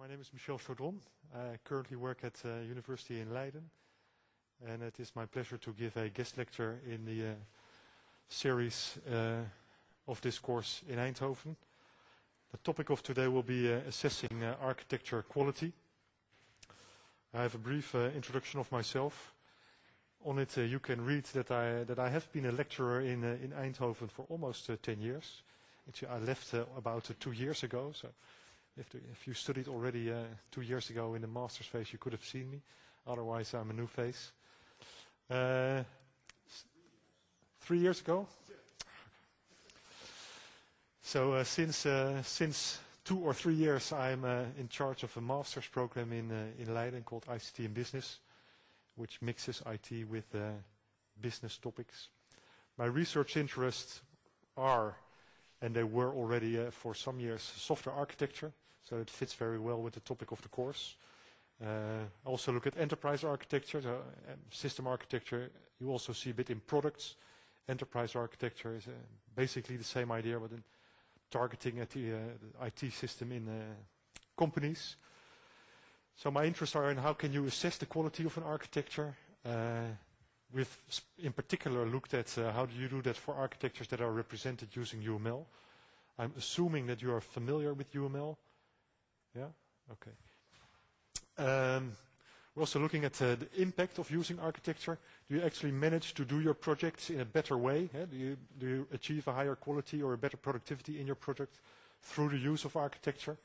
My name is Michel Chaudron. I currently work at uh, University in Leiden, and it is my pleasure to give a guest lecture in the uh, series uh, of this course in Eindhoven. The topic of today will be uh, assessing uh, architecture quality. I have a brief uh, introduction of myself. On it, you can read that I, that I have been a lecturer in, in Eindhoven for almost uh, 10 years. Actually, I left about two years ago, so if, the, if you studied already uh, two years ago in the master's phase, you could have seen me. Otherwise, I'm a new face. Uh, three years ago? So uh, since, uh, since two or three years, I'm uh, in charge of a master's program in, uh, in Leiden called ICT in Business, which mixes IT with business topics. My research interests are, and they were already uh, for some years, software architecture, so it fits very well with the topic of the course. Uh, also look at enterprise architecture, so, uh, system architecture. You also see a bit in products. Enterprise architecture is uh, basically the same idea, but in targeting at the, uh, IT system in uh, companies. So my interests are in how can you assess the quality of an architecture. We've in particular looked at uh, how do you do that for architectures that are represented using UML. I'm assuming that you are familiar with UML. Yeah? Okay. Um, we're also looking at uh, the impact of using architecture. Do you actually manage to do your projects in a better way? Yeah? Do, you, do you achieve a higher quality or a better productivity in your project through the use of architecture?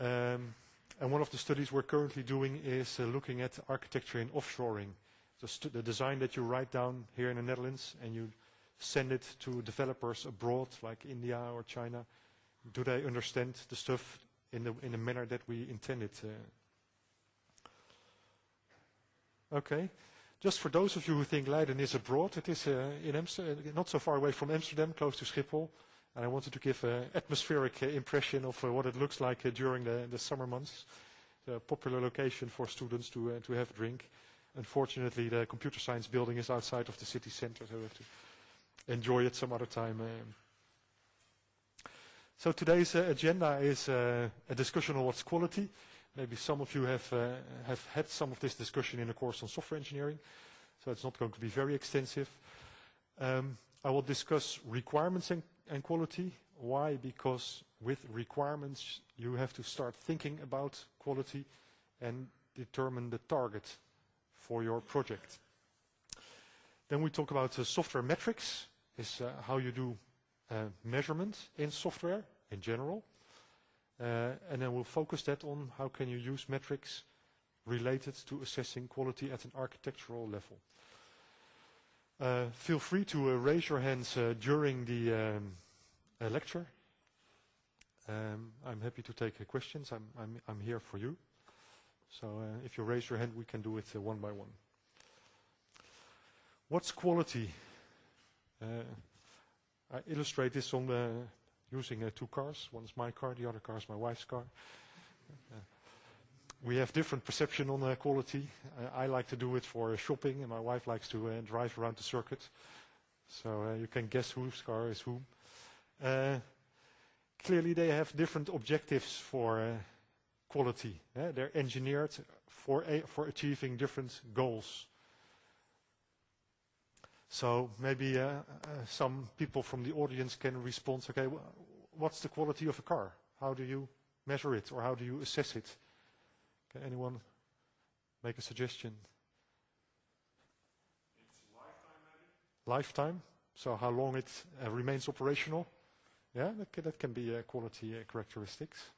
Um, and one of the studies we're currently doing is uh, looking at architecture in offshoring. The, the design that you write down here in the Netherlands and you send it to developers abroad, like India or China. Do they understand the stuff in the, in the manner that we intended? Uh, Okay. Just for those of you who think Leiden is abroad, it is uh, in Amsterdam, not so far away from Amsterdam, close to Schiphol. And I wanted to give an atmospheric uh, impression of uh, what it looks like uh, during the, the summer months. It's a popular location for students to, uh, to have a drink. Unfortunately, the computer science building is outside of the city center, so we have to enjoy it some other time. Um. So today's uh, agenda is uh, a discussion on what's quality. Maybe some of you have, uh, have had some of this discussion in a course on software engineering, so it's not going to be very extensive. Um, I will discuss requirements and, and quality. Why? Because with requirements, you have to start thinking about quality and determine the target for your project. Then we talk about uh, software metrics, is uh, how you do uh, measurement in software in general. Uh, and then we'll focus that on how can you use metrics related to assessing quality at an architectural level. Uh, feel free to uh, raise your hands during the um, lecture. Um, I'm happy to take questions. I'm, I'm, I'm here for you. So uh, if you raise your hand, we can do it uh, one by one. What's quality? Uh, I illustrate this on the using uh, two cars. One is my car, the other car is my wife's car. Uh, we have different perception on uh, quality. I like to do it for shopping, and my wife likes to drive around the circuit. So you can guess whose car is whom. Clearly, they have different objectives for quality. Eh? They're engineered for, a, for achieving different goals. So maybe uh, uh, some people from the audience can respond, okay, what's the quality of a car? How do you measure it or how do you assess it? Can anyone make a suggestion? It's lifetime maybe? Lifetime? So how long it uh, remains operational? Yeah, that can, that can be uh, quality uh, characteristics.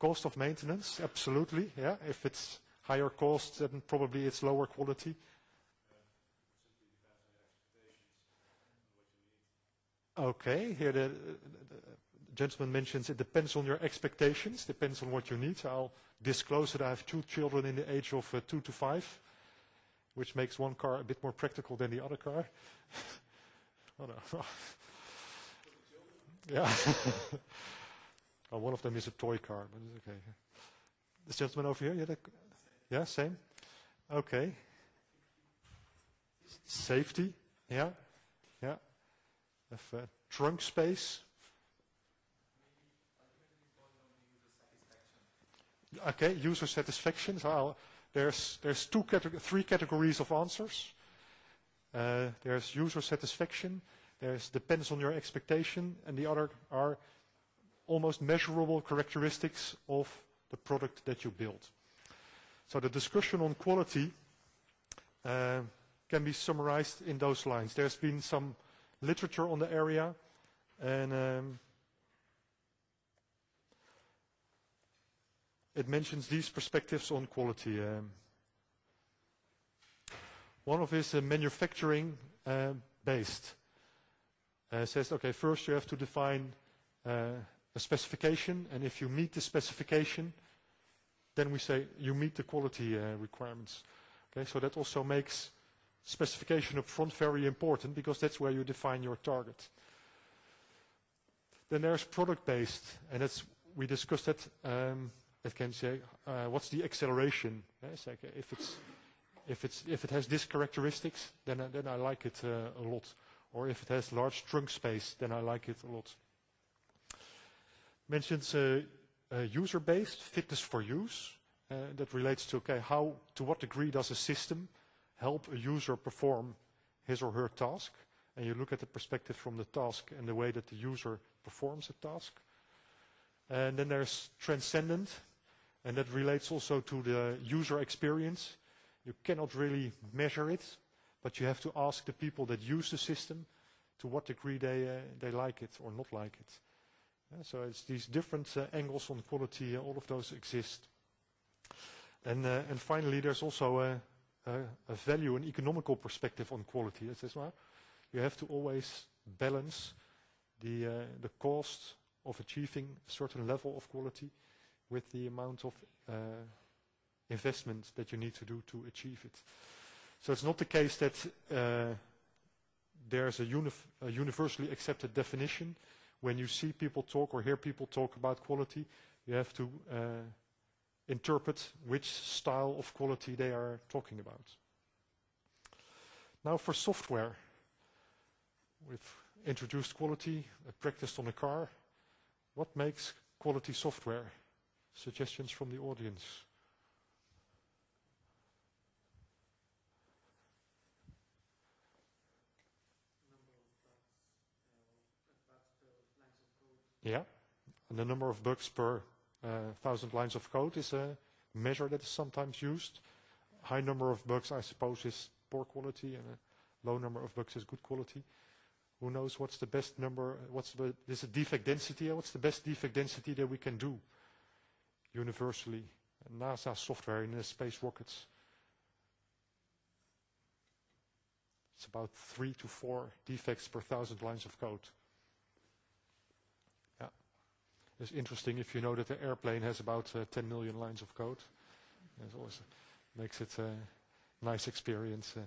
Cost of maintenance? Absolutely. Yeah, if it's higher cost, then probably it's lower quality. Okay, here the gentleman mentions it depends on your expectations, depends on what you need. I'll disclose that I have two children in the age of uh, two to five, which makes one car a bit more practical than the other car. oh, no. yeah. well, one of them is a toy car, but it's okay. This gentleman over here, yeah, yeah, same. Okay. Safety, yeah, yeah. Uh, trunk space. okay, user satisfaction. So I'll, there's there's two categ- three categories of answers. Uh, there's user satisfaction. There's depends on your expectation, and the other are almost measurable characteristics of the product that you build. So the discussion on quality uh, can be summarized in those lines. There's been some literature on the area, and um, it mentions these perspectives on quality. Um, one of is uh, manufacturing uh, based. Uh, says, okay, first you have to define uh, a specification, and if you meet the specification, then we say you meet the quality uh, requirements. Okay, so that also makes specification up front very important because that's where you define your target. Then there's product-based, and that's, we discussed that, um, it can say, uh, what's the acceleration? It's like if, it's, if, it's, if it has this characteristics, then, then I like it uh, a lot. Or if it has large trunk space, then I like it a lot. Mentions uh, uh, user-based, fitness for use. Uh, that relates to, okay, how, to what degree does a system help a user perform his or her task? And you look at the perspective from the task and the way that the user performs a task. And then there's transcendent, and that relates also to the user experience. You cannot really measure it, but you have to ask the people that use the system to what degree they, uh, they like it or not like it. So it's these different uh, angles on quality, uh, all of those exist. And, uh, and finally, there's also a, a, a value, an economical perspective on quality. That well, you have to always balance the, the cost of achieving a certain level of quality with the amount of investment that you need to do to achieve it. So it's not the case that there's a universally accepted definition. When you see people talk or hear people talk about quality, you have to uh, interpret which style of quality they are talking about. Now for software. We've introduced quality, uh, practiced on a car. What makes quality software? Suggestions from the audience. Yeah, and the number of bugs per uh, thousand lines of code is a measure that is sometimes used. High number of bugs, I suppose, is poor quality, and a low number of bugs is good quality. Who knows what's the best number, what's the, is defect density, what's the best defect density that we can do universally? NASA software in the space rockets. It's about three to four defects per thousand lines of code. Yeah. It's interesting if you know that the airplane has about uh, 10 million lines of code. It always makes it a nice experience. Uh,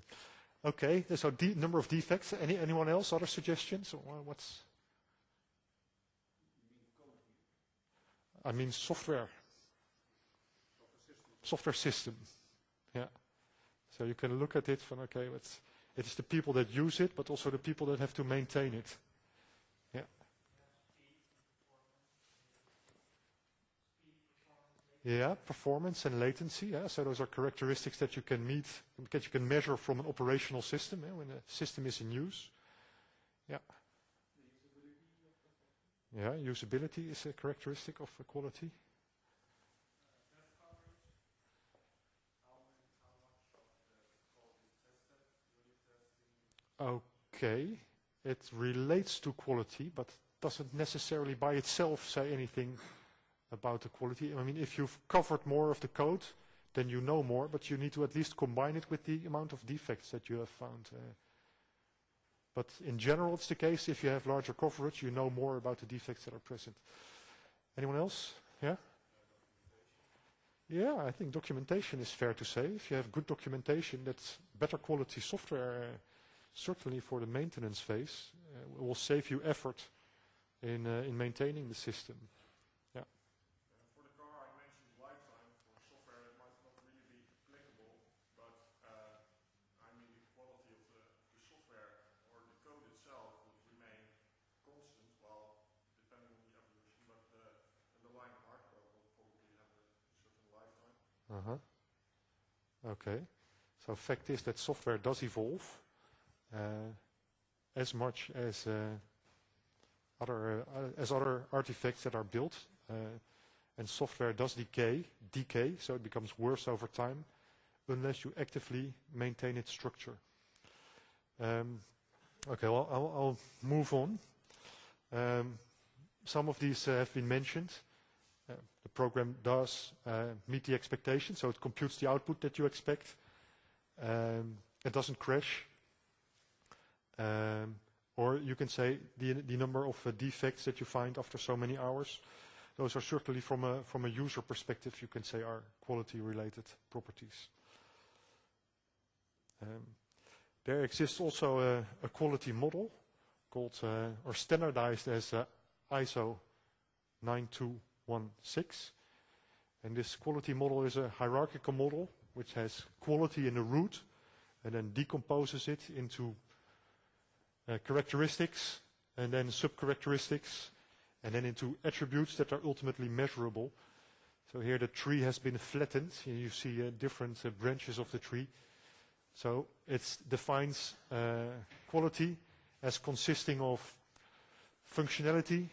Okay, so the number of defects. Any, anyone else? Other suggestions? What's? I mean software. Software system. Yeah. So you can look at it from okay, it's it is the people that use it, but also the people that have to maintain it. Yeah. Yeah, performance and latency. Yeah, so those are characteristics that you can meet, that you can measure from an operational system yeah, when the system is in use. Yeah. Yeah, usability is a characteristic of quality. Okay, it relates to quality, but doesn't necessarily by itself say anything about the quality. I mean, if you've covered more of the code, then you know more, but you need to at least combine it with the amount of defects that you have found. Uh, but in general, it's the case, if you have larger coverage, you know more about the defects that are present. Anyone else? Yeah? Yeah, I think documentation is fair to say. If you have good documentation, that's better quality software, uh, certainly for the maintenance phase, uh, will save you effort in, uh, in maintaining the system. Okay. So fact is that software does evolve uh, as much as uh, other uh, as other artifacts that are built, and software does decay, decay, so it becomes worse over time, unless you actively maintain its structure. Um, okay, well, I'll, I'll move on. Um, some of these have been mentioned. The program does uh, meet the expectation, so it computes the output that you expect. Um, it doesn't crash. Um, or you can say the, the number of uh, defects that you find after so many hours. Those are certainly from a, from a user perspective, you can say are quality-related properties. Um, there exists also a, a quality model called, uh, or standardized as uh, ISO 9216. And this quality model is a hierarchical model which has quality in the root and then decomposes it into uh, characteristics and then sub-characteristics and then into attributes that are ultimately measurable. So here the tree has been flattened. And You see uh, different uh, branches of the tree. So it defines uh, quality as consisting of functionality,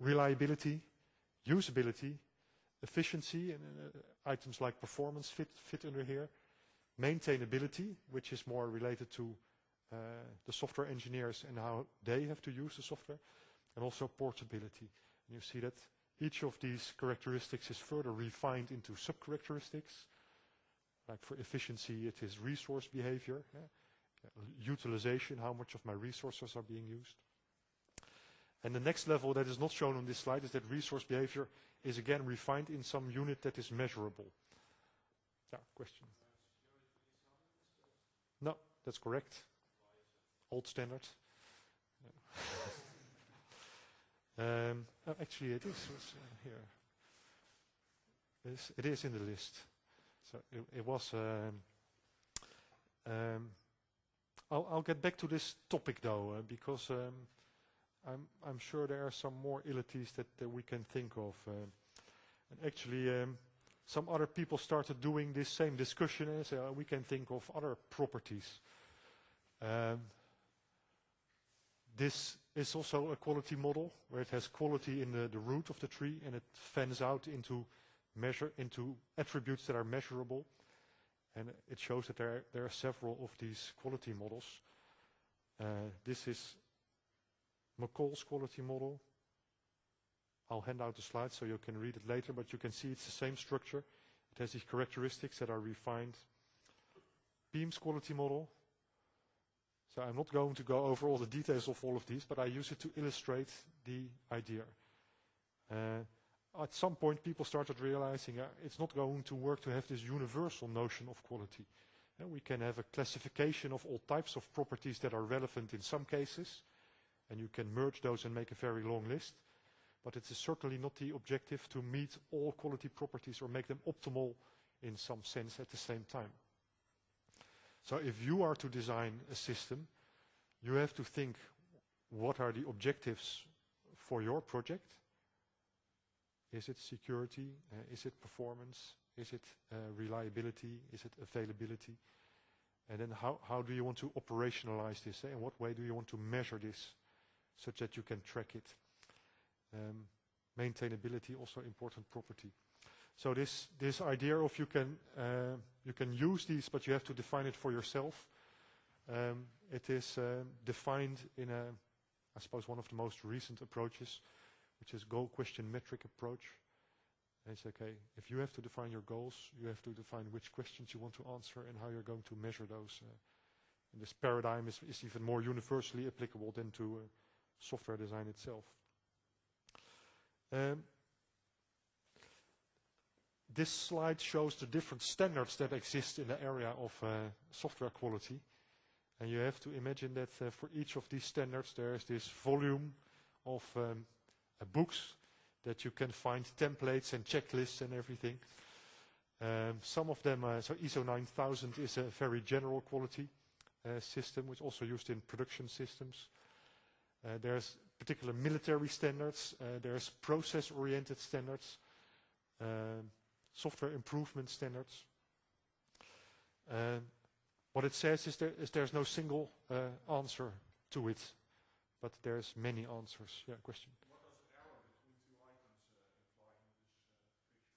reliability, usability, efficiency, and uh, items like performance fit, under here, maintainability, which is more related to uh, the software engineers and how they have to use the software, and also portability. And you see that each of these characteristics is further refined into sub-characteristics. Like for efficiency, it is resource behavior, utilization, how much of my resources are being used. And the next level that is not shown on this slide is that resource behavior is again refined in some unit that is measurable. Yeah, question. No, that's correct. Old standard. um, oh, actually, it is uh, here. It is, in the list. So it, was. Um, um, I'll, get back to this topic though, uh, because I'm, sure there are some more illities that, we can think of. Uh, and actually, um, some other people started doing this same discussion and say, oh, we can think of other properties. Um, this is also a quality model where it has quality in the, root of the tree and it fans out into measure into attributes that are measurable. And it shows that there are, there are several of these quality models. Uh, this is McCall's quality model. I'll hand out the slides so you can read it later, but you can see it's the same structure. It has these characteristics that are refined. Boehm's quality model. So I'm not going to go over all the details of all of these, but I use it to illustrate the idea. Uh, at some point, people started realizing uh, it's not going to work to have this universal notion of quality. Uh, we can have a classification of all types of properties that are relevant in some cases, and you can merge those and make a very long list. But it is certainly not the objective to meet all quality properties or make them optimal in some sense at the same time. So if you are to design a system, you have to think what are the objectives for your project? Is it security? Uh, is it performance? Is it uh, reliability? Is it availability? And then how, how do you want to operationalize this? Eh? In what way do you want to measure this? Such that you can track it. Um, maintainability, also important property. So this, this idea of you can, uh, you can use these, but you have to define it for yourself. Um, it is uh, defined in a, I suppose, one of the most recent approaches, which is goal question metric approach. And it's okay, if you have to define your goals, you have to define which questions you want to answer and how you're going to measure those. Uh, and this paradigm is, is even more universally applicable than to uh, software design itself. Um, this slide shows the different standards that exist in the area of uh, software quality. And you have to imagine that uh, for each of these standards there is this volume of um, uh, books that you can find templates and checklists and everything. Um, some of them, uh, so ISO 9000 is a very general quality uh, system, which is also used in production systems. Uh, there's particular military standards. Uh, there's process-oriented standards. Uh, software improvement standards. Uh, what it says is, there, is there's no single uh, answer to it, but there's many answers. Yeah, question.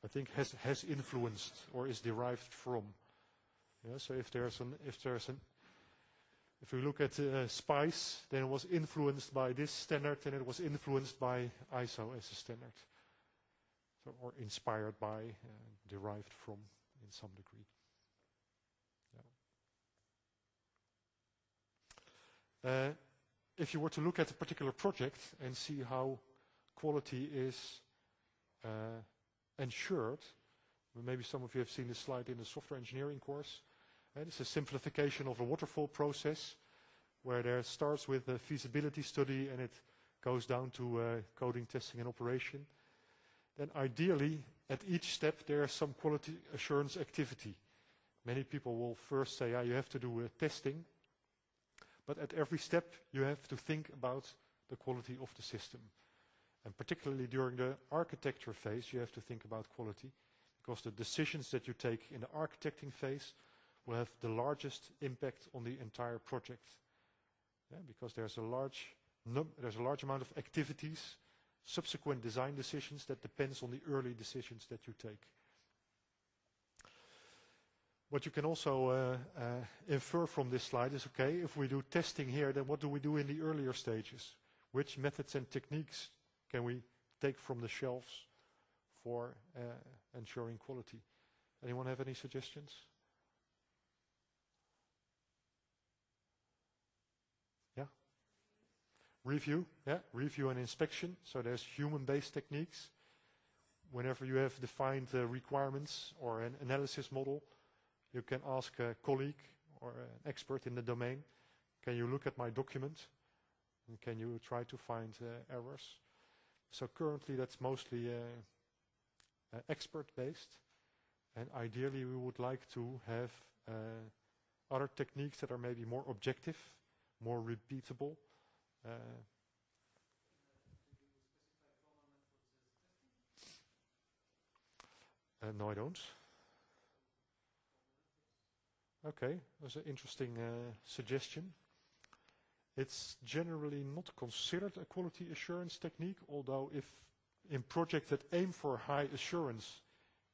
I think has has influenced or is derived from. Yeah, so if there's an if there's an if we look at uh, SPICE, then it was influenced by this standard, and it was influenced by ISO as a standard, so or inspired by, uh, derived from, in some degree. Yeah. Uh, if you were to look at a particular project and see how quality is uh, ensured, maybe some of you have seen this slide in the software engineering course, it's a simplification of a waterfall process where there starts with a feasibility study and it goes down to uh, coding, testing and operation. Then ideally, at each step, there is some quality assurance activity. Many people will first say, yeah, you have to do uh, testing. But at every step, you have to think about the quality of the system. And particularly during the architecture phase, you have to think about quality because the decisions that you take in the architecting phase will have the largest impact on the entire project. Yeah, because there's a large there's a large amount of activities, subsequent design decisions that depends on the early decisions that you take. What you can also uh, uh, infer from this slide is, okay, if we do testing here, then what do we do in the earlier stages? Which methods and techniques can we take from the shelves for uh, ensuring quality? Anyone have any suggestions? Review, yeah, review and inspection. So there's human-based techniques. Whenever you have defined uh, requirements or an analysis model, you can ask a colleague or an expert in the domain, can you look at my document? And can you try to find uh, errors? So currently that's mostly uh, uh, expert-based. And ideally we would like to have uh, other techniques that are maybe more objective, more repeatable, Uh, uh, no, I don't. Okay, that's an interesting uh, suggestion. It's generally not considered a quality assurance technique, although if in projects that aim for high assurance,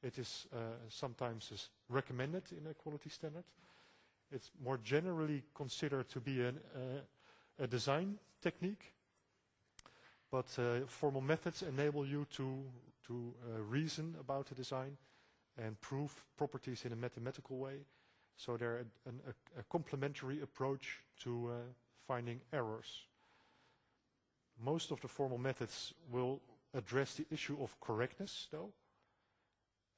it is uh, sometimes is recommended in a quality standard. It's more generally considered to be an, uh, a design technique, but uh, formal methods enable you to, to uh, reason about the design and prove properties in a mathematical way. So they're a, an, a, a complementary approach to uh, finding errors. Most of the formal methods will address the issue of correctness, though.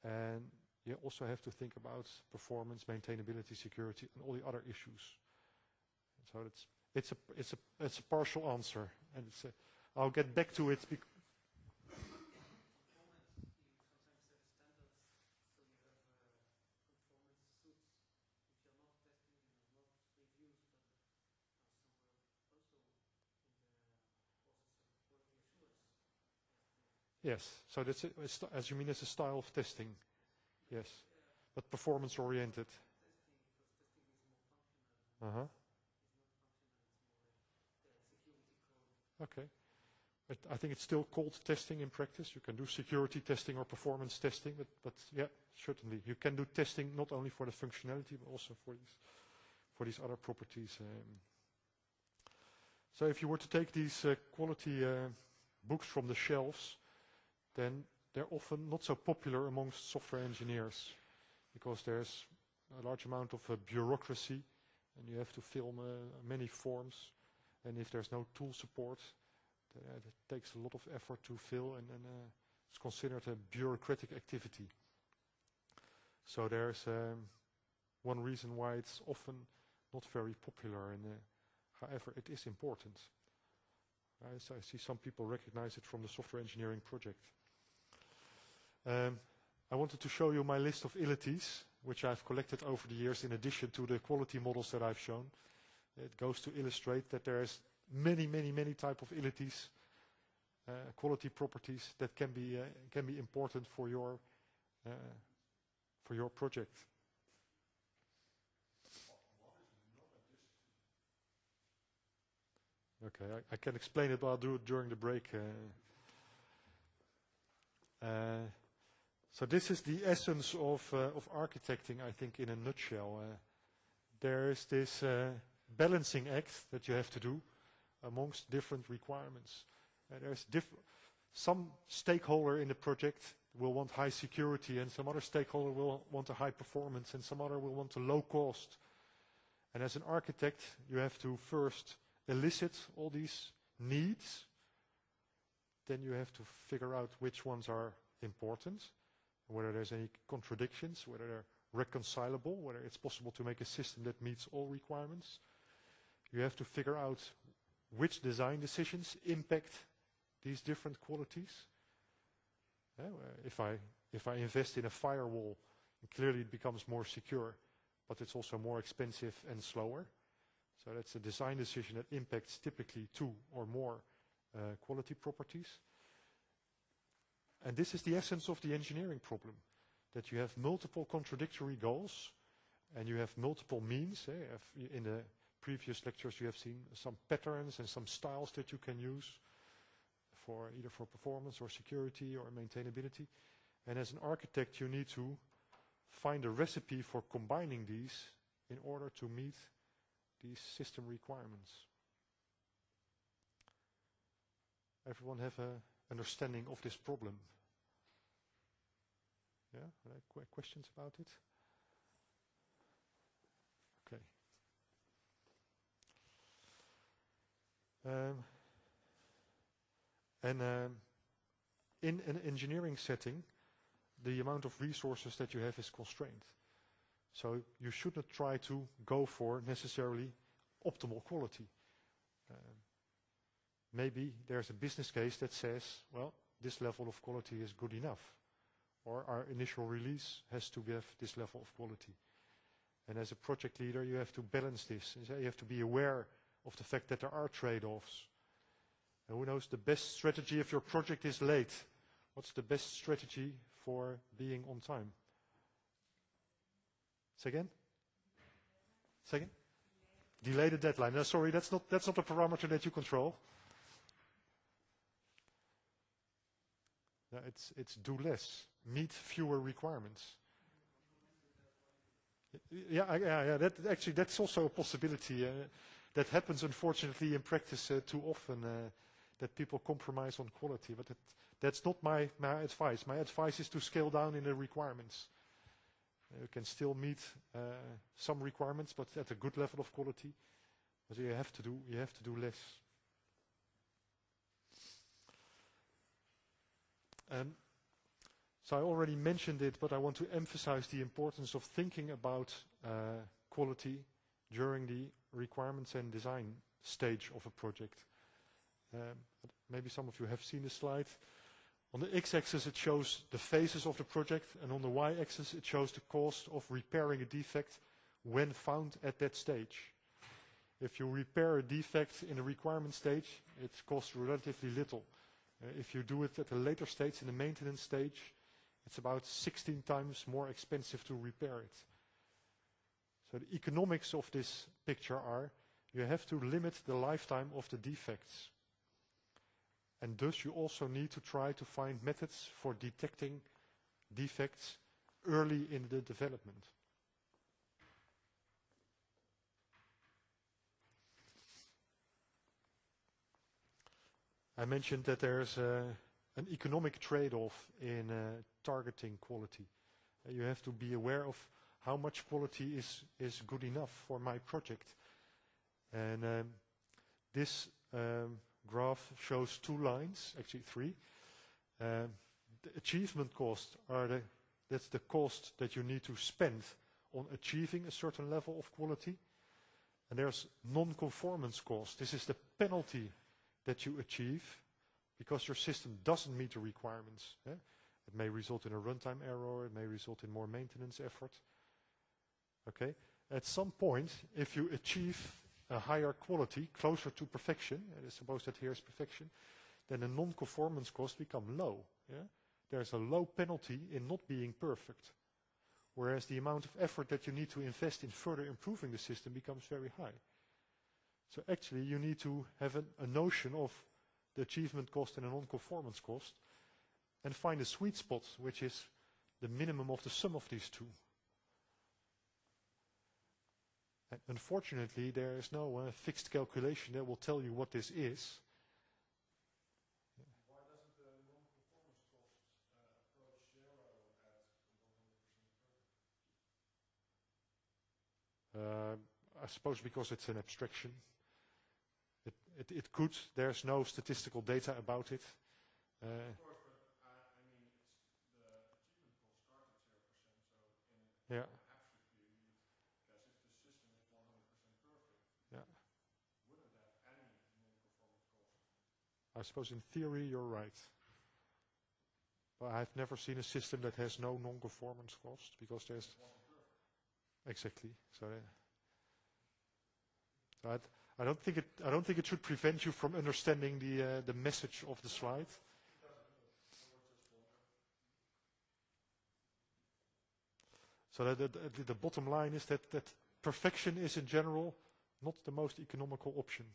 And you also have to think about performance, maintainability, security, and all the other issues. So it's It's a, it's a, it's a partial answer, and it's a, I'll get back to it. Bec Yes, so that's a, as you mean, it's a style of testing. Yes, but performance oriented. Uh huh. Okay. But I think it's still called testing in practice. You can do security testing or performance testing, but, but yeah, certainly. You can do testing not only for the functionality, but also for these, for these other properties. Um. So if you were to take these uh, quality uh, books from the shelves, then they're often not so popular amongst software engineers because there's a large amount of uh, bureaucracy and you have to fill uh, many forms and if there's no tool support, uh, it takes a lot of effort to fill and, and uh, it's considered a bureaucratic activity. So there's um, one reason why it's often not very popular and uh, however it is important. Uh, so I see some people recognize it from the software engineering project. Um, I wanted to show you my list of illities which I've collected over the years in addition to the quality models that I've shown. It goes to illustrate that there is many, many, many type of illities, uh, quality properties that can be uh, can be important for your uh, for your project. Okay, I, I can explain it, but I'll do it during the break. Uh, uh, so this is the essence of, uh, of architecting, I think, in a nutshell. There is this balancing act that you have to do amongst different requirements. There's diff some stakeholder in the project will want high security and some other stakeholder will want a high performance and some other will want a low cost. And as an architect, you have to first elicit all these needs. Then you have to figure out which ones are important, whether there's any contradictions, whether they're reconcilable, whether it's possible to make a system that meets all requirements. You have to figure out which design decisions impact these different qualities. If I if I invest in a firewall, clearly it becomes more secure, but it's also more expensive and slower. So that's a design decision that impacts typically two or more uh, quality properties. And this is the essence of the engineering problem, that you have multiple contradictory goals and you have multiple means. Eh? In the previous lectures you have seen some patterns and some styles that you can use for either for performance or security or maintainability. And as an architect you need to find a recipe for combining these in order to meet these system requirements. Everyone have a understanding of this problem? Yeah, qu questions about it? Okay. Um, and um, in an engineering setting, the amount of resources that you have is constrained. So you should not try to go for necessarily optimal quality. Um, maybe there's a business case that says, well, this level of quality is good enough. Or our initial release has to have this level of quality. And as a project leader, you have to balance this. You have to be aware of the fact that there are trade-offs. And who knows the best strategy if your project is late? What's the best strategy for being on time? Say again? Say again? Delay the deadline. No, sorry, that's not, that's not a parameter that you control. No, it's, it's do less, meet fewer requirements. Yeah, yeah, yeah. That, actually, that's also a possibility. Uh, that happens, unfortunately, in practice uh, too often, uh, that people compromise on quality. But that, that's not my, my advice. My advice is to scale down in the requirements. You can still meet uh, some requirements, but at a good level of quality. But you have to do, you have to do less. Um, so I already mentioned it, but I want to emphasize the importance of thinking about uh, quality during the requirements and design stage of a project. Um, maybe some of you have seen the slide. On the x-axis it shows the phases of the project and on the y-axis it shows the cost of repairing a defect when found at that stage. If you repair a defect in the requirement stage, it costs relatively little. Uh, if you do it at a later stage, in the maintenance stage, it's about 16 times more expensive to repair it. So the economics of this picture are you have to limit the lifetime of the defects. And thus you also need to try to find methods for detecting defects early in the development. I mentioned that there's uh, an economic trade-off in uh, targeting quality. Uh, you have to be aware of how much quality is, is good enough for my project. And um, this um, graph shows two lines, actually three. Um, the achievement cost are the, that's the cost that you need to spend on achieving a certain level of quality. And there's non-conformance cost. This is the penalty that you achieve because your system doesn't meet the requirements. Eh? It may result in a runtime error, it may result in more maintenance effort. Okay? At some point, if you achieve a higher quality, closer to perfection, and suppose that here is perfection, then the non-conformance costs become low. Yeah? There's a low penalty in not being perfect. whereas the amount of effort that you need to invest in further improving the system becomes very high. So actually you need to have a, a notion of the achievement cost and the non-conformance cost and find a sweet spot which is the minimum of the sum of these two. And unfortunately, there is no uh, fixed calculation that will tell you what this is. Why doesn't the non-performance cost uh, approach zero at 100% Uh, I suppose because it's an abstraction. It, it, it could. There's no statistical data about it. Uh, Of course, but I, I mean, it's the achievement cost start at 0%, so in yeah, absolute view, you guess if the system is 100% perfect, yeah. wouldn't have any non-performance cost. I suppose in theory you're right. But I've never seen a system that has no non-conformance cost because there's exactly. So, so I'd, I don't think it. I don't think it should prevent you from understanding the uh, the message of the slide. I. So that the, the, the bottom line is that that perfection is in general not the most economical option.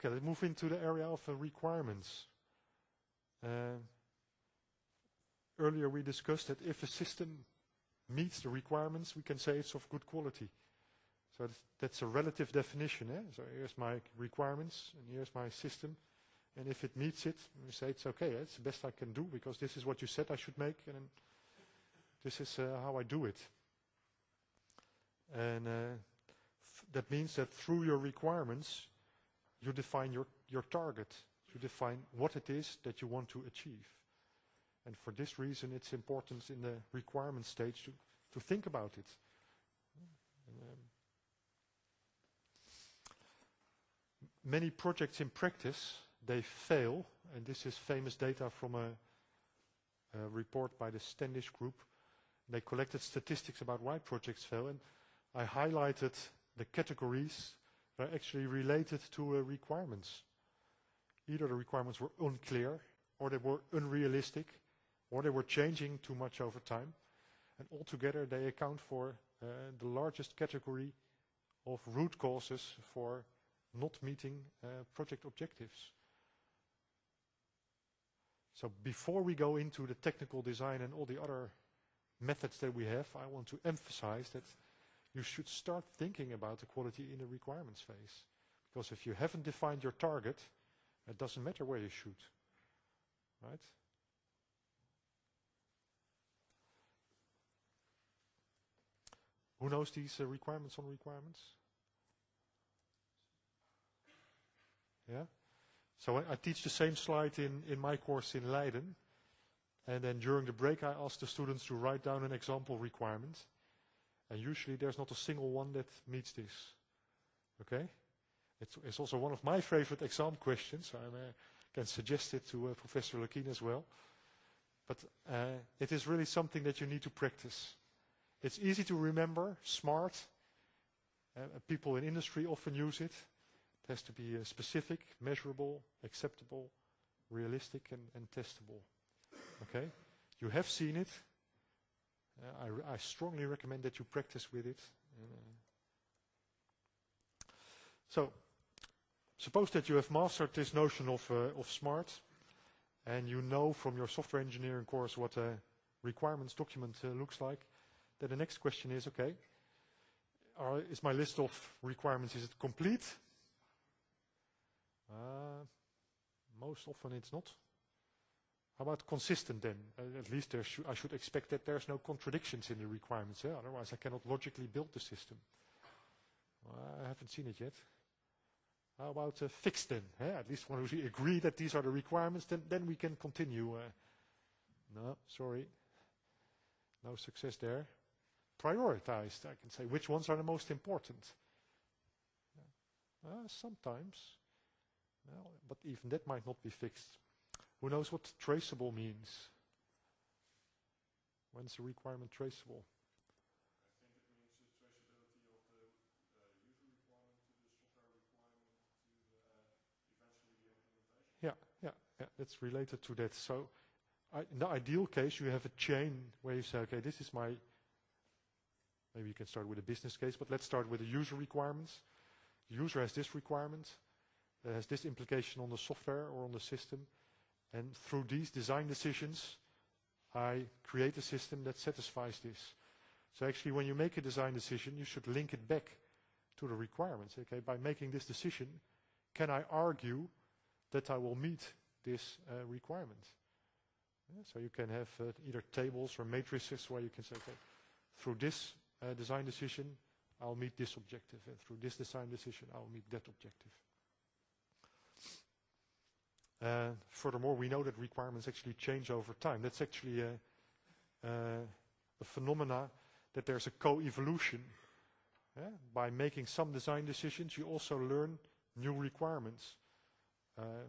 Okay, let's move into the area of uh, requirements. Uh, earlier we discussed that if a system meets the requirements, we can say it's of good quality. So that's, that's a relative definition. Eh? So here's my requirements, and here's my system. And if it meets it, we say it's okay. It's the best I can do because this is what you said I should make, and this is uh, how I do it. And uh, that means that through your requirements, you define your, your target. You define what it is that you want to achieve. And for this reason, it's important in the requirement stage to, to think about it. And, um, many projects in practice, they fail, and this is famous data from a, a report by the Standish Group. They collected statistics about why projects fail, and I highlighted the categories are actually related to uh, requirements. Either the requirements were unclear, or they were unrealistic, or they were changing too much over time. And altogether, they account for uh, the largest category of root causes for not meeting uh, project objectives. So before we go into the technical design and all the other methods that we have, I want to emphasize that you should start thinking about the quality in the requirements phase. Because if you haven't defined your target, it doesn't matter where you shoot. Right? Who knows these uh, requirements on requirements? Yeah? So I, I teach the same slide in, in my course in Leiden. And then during the break, I ask the students to write down an example requirement. And usually there's not a single one that meets this. Okay? It's, it's also one of my favorite exam questions. I uh, can suggest it to uh, Professor Lukkien as well. But uh, it is really something that you need to practice. It's easy to remember, smart. Uh, people in industry often use it. It has to be uh, specific, measurable, acceptable, realistic, and, and testable. Okay? You have seen it. I, I strongly recommend that you practice with it. So, suppose that you have mastered this notion of, uh, of SMART, and you know from your software engineering course what a requirements document uh, looks like. Then the next question is, okay, are, is my list of requirements, is it complete? Uh, most often it's not. How about consistent then? Uh, at least there shou I should expect that there's no contradictions in the requirements. Eh? Otherwise I cannot logically build the system. Well, I haven't seen it yet. How about uh, fixed then? Eh? At least when we agree that these are the requirements, then, then we can continue. Uh, no, sorry. No success there. Prioritized, I can say. Which ones are the most important? Uh, sometimes. Well, but even that might not be fixed. Who knows what traceable means? When's the requirement traceable? Yeah, yeah, yeah. That's related to that. So I, in the ideal case, you have a chain where you say, okay, this is my, maybe you can start with a business case, but let's start with the user requirements. The user has this requirement, has this implication on the software or on the system, and through these design decisions, I create a system that satisfies this. So actually, when you make a design decision, you should link it back to the requirements. Okay, by making this decision, can I argue that I will meet this uh, requirement? Yeah, so you can have uh, either tables or matrices where you can say, okay, through this uh, design decision, I'll meet this objective, and through this design decision, I'll meet that objective. Uh, furthermore, we know that requirements actually change over time. That's actually a, uh, phenomena that there's a co-evolution. By making some design decisions, you also learn new requirements. Uh,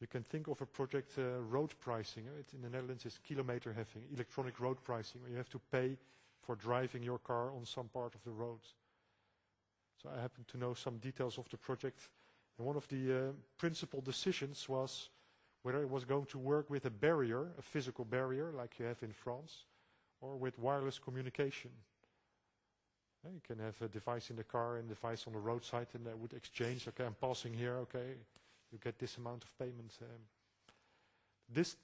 you can think of a project, road pricing. It, in the Netherlands, it's kilometer heffing, electronic road pricing, where you have to pay for driving your car on some part of the road. So I happen to know some details of the project one of the uh, principal decisions was whether it was going to work with a barrier, a physical barrier like you have in France, or with wireless communication. You can have a device in the car and a device on the roadside and they would exchange, okay, I'm passing here, okay, you get this amount of payment. Um, this,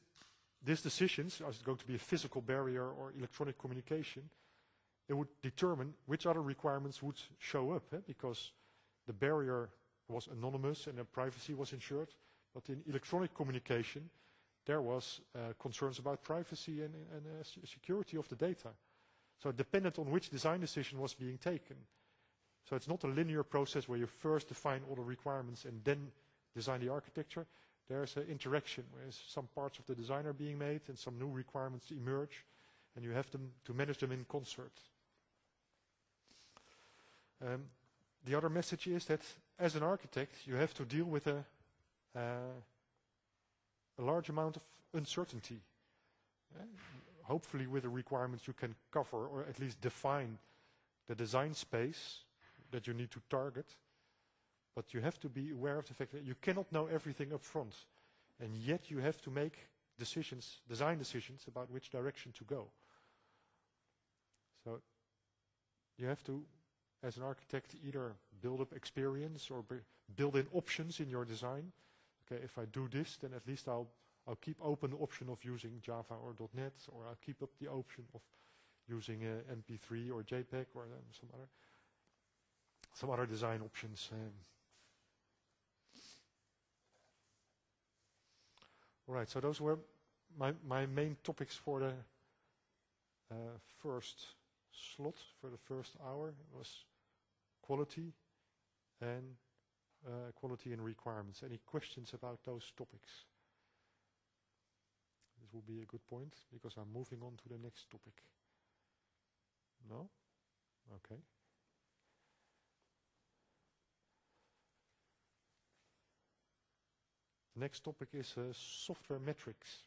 these decisions, is it going to be a physical barrier or electronic communication, it would determine which other requirements would show up, eh? because the barrier was anonymous and their privacy was ensured. But in electronic communication, there was uh, concerns about privacy and, and uh, security of the data. So it depended on which design decision was being taken. So it's not a linear process where you first define all the requirements and then design the architecture. There's an interaction where some parts of the design are being made and some new requirements emerge, and you have them to manage them in concert. Um, the other message is that as an architect, you have to deal with a, uh, a large amount of uncertainty. Uh, hopefully with the requirements you can cover or at least define the design space that you need to target. But you have to be aware of the fact that you cannot know everything up front. And yet you have to make decisions, design decisions about which direction to go. So you have to as an architect either build up experience or build in options in your design. Okay, if I do this, then at least I'll, I'll keep open the option of using Java or .NET, or I'll keep up the option of using uh, MP3 or JPEG or um, some other some other design options. Um. All right, so those were my, my main topics for the uh, first slot, for the first hour. It was quality and uh, quality and requirements. Any questions about those topics? This will be a good point because I'm moving on to the next topic. No? Okay. The next topic is uh, software metrics.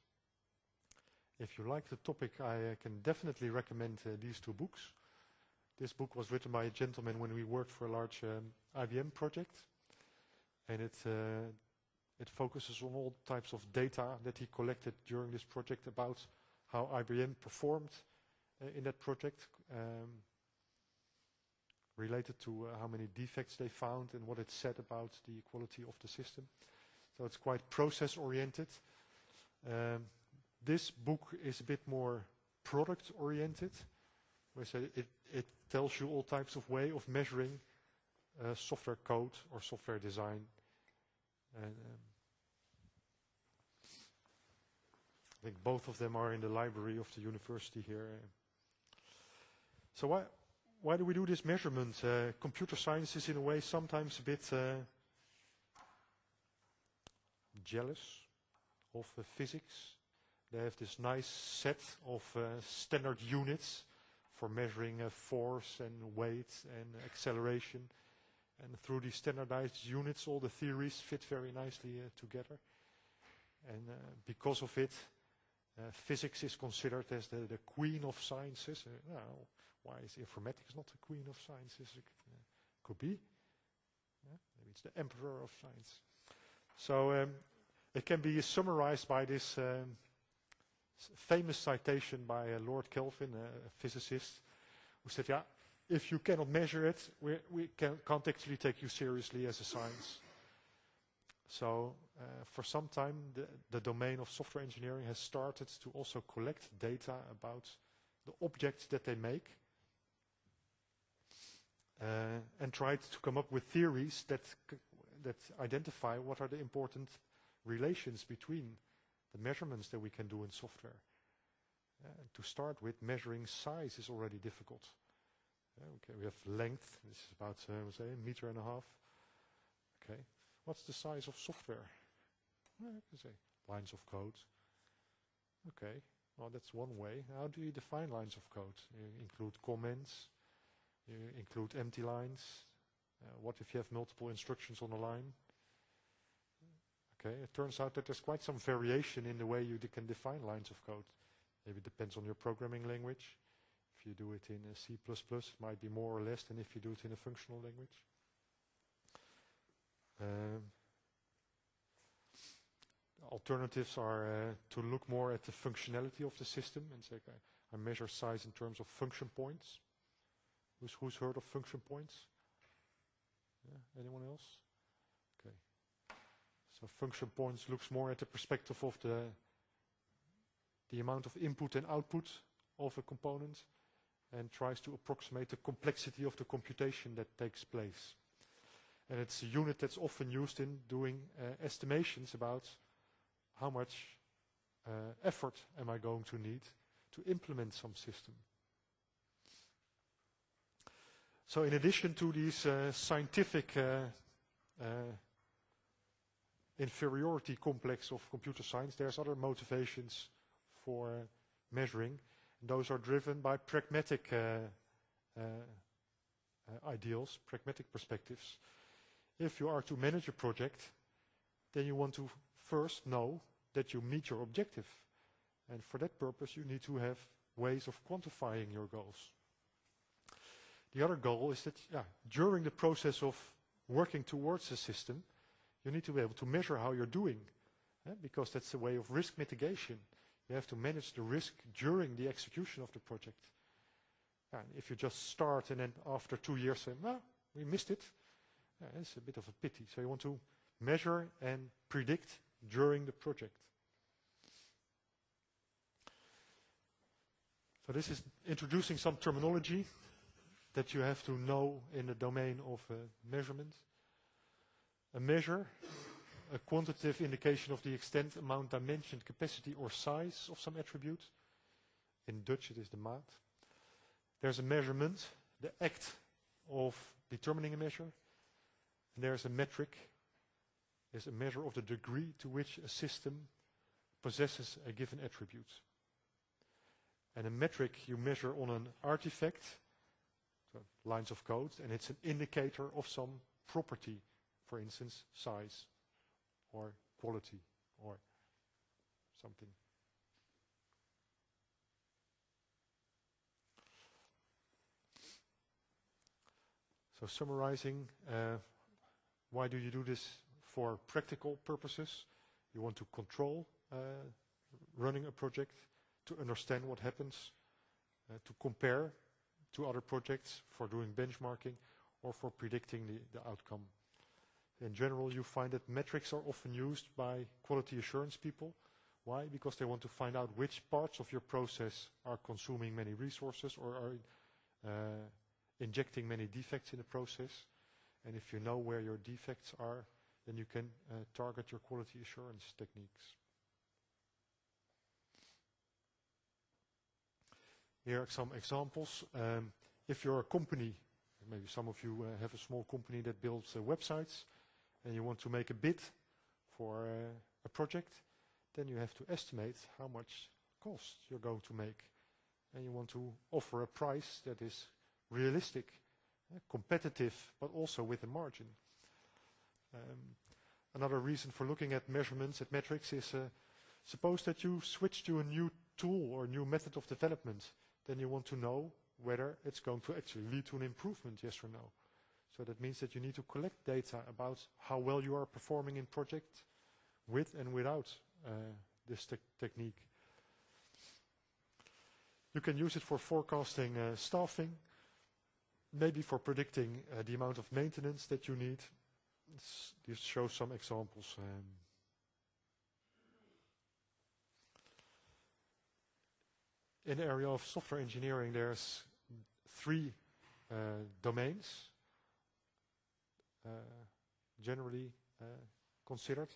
If you like the topic, I uh, can definitely recommend uh, these two books. This book was written by a gentleman when we worked for a large um, IBM project. And it, uh, it focuses on all types of data that he collected during this project about how IBM performed uh, in that project, um, related to uh, how many defects they found and what it said about the quality of the system. So it's quite process-oriented. Um, this book is a bit more product-oriented we say it, it tells you all types of way of measuring uh, software code or software design. And um, I think both of them are in the library of the university here. So why, why do we do this measurement? Uh, computer science is in a way sometimes a bit uh, jealous of physics. They have this nice set of uh, standard units for measuring uh, force and weight and acceleration. And through these standardized units, all the theories fit very nicely uh, together. And uh, because of it, uh, physics is considered as the, the queen of sciences. Uh, well, why is informatics not the queen of sciences? It uh, could be. Yeah? Maybe it's the emperor of science. So um, it can be summarized by this um, famous citation by uh, Lord Kelvin, a physicist, who said, yeah, if you cannot measure it, we, we can, can't actually take you seriously as a science. So uh, for some time, the, the domain of software engineering has started to also collect data about the objects that they make uh, and tried to come up with theories that, that identify what are the important relations between the measurements that we can do in software. Uh, to start with, measuring size is already difficult. Uh, okay, we have length. This is about, uh, say, a meter and a half. Okay, what's the size of software? Can say lines of code. Okay, well, that's one way. How do you define lines of code? You include comments. You include empty lines. Uh, what if you have multiple instructions on a line? Okay, it turns out that there's quite some variation in the way you can define lines of code. Maybe it depends on your programming language. If you do it in C++, it might be more or less than if you do it in a functional language. Um, alternatives are uh, to look more at the functionality of the system and say, okay, I measure size in terms of function points. Who's, who's heard of function points? Yeah, anyone else? So function points looks more at the perspective of the the amount of input and output of a component and tries to approximate the complexity of the computation that takes place. And it's a unit that's often used in doing uh, estimations about how much uh, effort am I going to need to implement some system. So in addition to these uh, scientific uh, uh, inferiority complex of computer science, there's other motivations for measuring. And those are driven by pragmatic uh, uh, uh, ideals, pragmatic perspectives. If you are to manage a project, then you want to first know that you meet your objective. And for that purpose, you need to have ways of quantifying your goals. The other goal is that yeah, during the process of working towards a system, you need to be able to measure how you're doing, eh, because that's a way of risk mitigation. You have to manage the risk during the execution of the project. And if you just start and then after two years say, well, we missed it, yeah, it's a bit of a pity. So you want to measure and predict during the project. So this is introducing some terminology that you have to know in the domain of uh, measurement. A measure, a quantitative indication of the extent, amount, dimension, capacity or size of some attribute. In Dutch it is the maat. There's a measurement, the act of determining a measure. And there's a metric, is a measure of the degree to which a system possesses a given attribute. And a metric you measure on an artifact, so lines of code, and it's an indicator of some property, for instance, size or quality or something. So summarizing, uh, why do you do this for practical purposes? You want to control uh, running a project, to understand what happens, uh, to compare to other projects for doing benchmarking or for predicting the, the outcome. In general, you find that metrics are often used by quality assurance people. Why? Because they want to find out which parts of your process are consuming many resources or are uh, injecting many defects in the process. And if you know where your defects are, then you can uh, target your quality assurance techniques. Here are some examples. Um, if you're a company, maybe some of you uh, have a small company that builds uh, websites, and you want to make a bid for uh, a project, then you have to estimate how much cost you're going to make. And you want to offer a price that is realistic, uh, competitive, but also with a margin. Um, another reason for looking at measurements, at metrics, is uh, suppose that you switch to a new tool or new method of development then you want to know whether it's going to actually lead to an improvement, yes or no. So that means that you need to collect data about how well you are performing in project, with and without uh, this te technique. You can use it for forecasting uh, staffing, maybe for predicting uh, the amount of maintenance that you need. This shows some examples. Um, in the area of software engineering, there's three uh, domains generally uh, considered.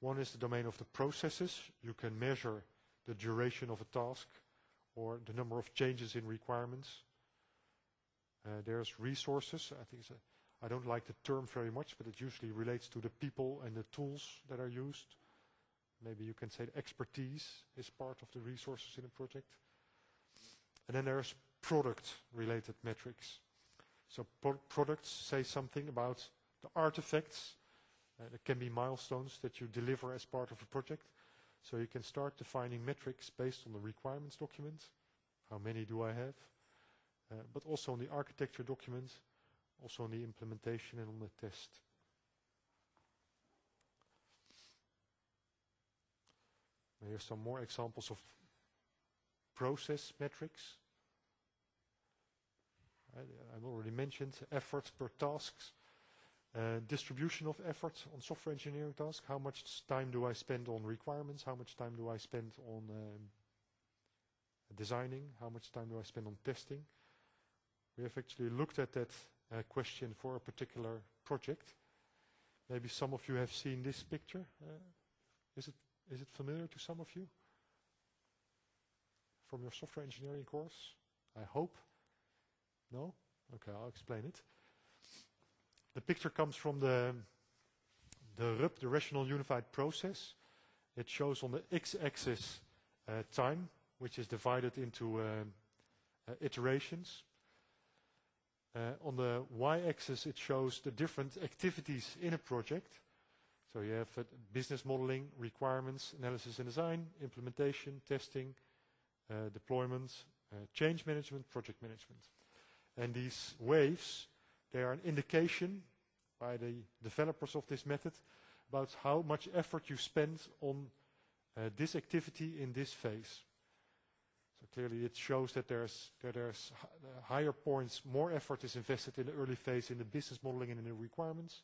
One is the domain of the processes. You can measure the duration of a task or the number of changes in requirements. Uh, there's resources. I think it's I don't like the term very much, but it usually relates to the people and the tools that are used. Maybe you can say expertise is part of the resources in a project. And then there's product-related metrics. So pro products say something about the artifacts. Uh, there can be milestones that you deliver as part of a project. So you can start defining metrics based on the requirements document. How many do I have? Uh, but also on the architecture document, also on the implementation and on the test. Here's some more examples of process metrics. I've already mentioned effort per tasks, uh, distribution of effort on software engineering tasks. How much time do I spend on requirements? How much time do I spend on um, designing? How much time do I spend on testing? We have actually looked at that uh, question for a particular project. Maybe some of you have seen this picture. Uh, is it is it familiar to some of you? From your software engineering course? I hope. No? Okay, I'll explain it. The picture comes from the, the RUP, the Rational Unified Process. It shows on the x-axis uh, time, which is divided into uh, uh, iterations. Uh, on the y-axis, it shows the different activities in a project. So you have business modeling, requirements, analysis and design, implementation, testing, uh, deployment, uh, change management, project management. And these waves, they are an indication by the developers of this method about how much effort you spend on uh, this activity in this phase. So clearly it shows that there's, that there's uh, higher points, more effort is invested in the early phase in the business modeling and in the requirements.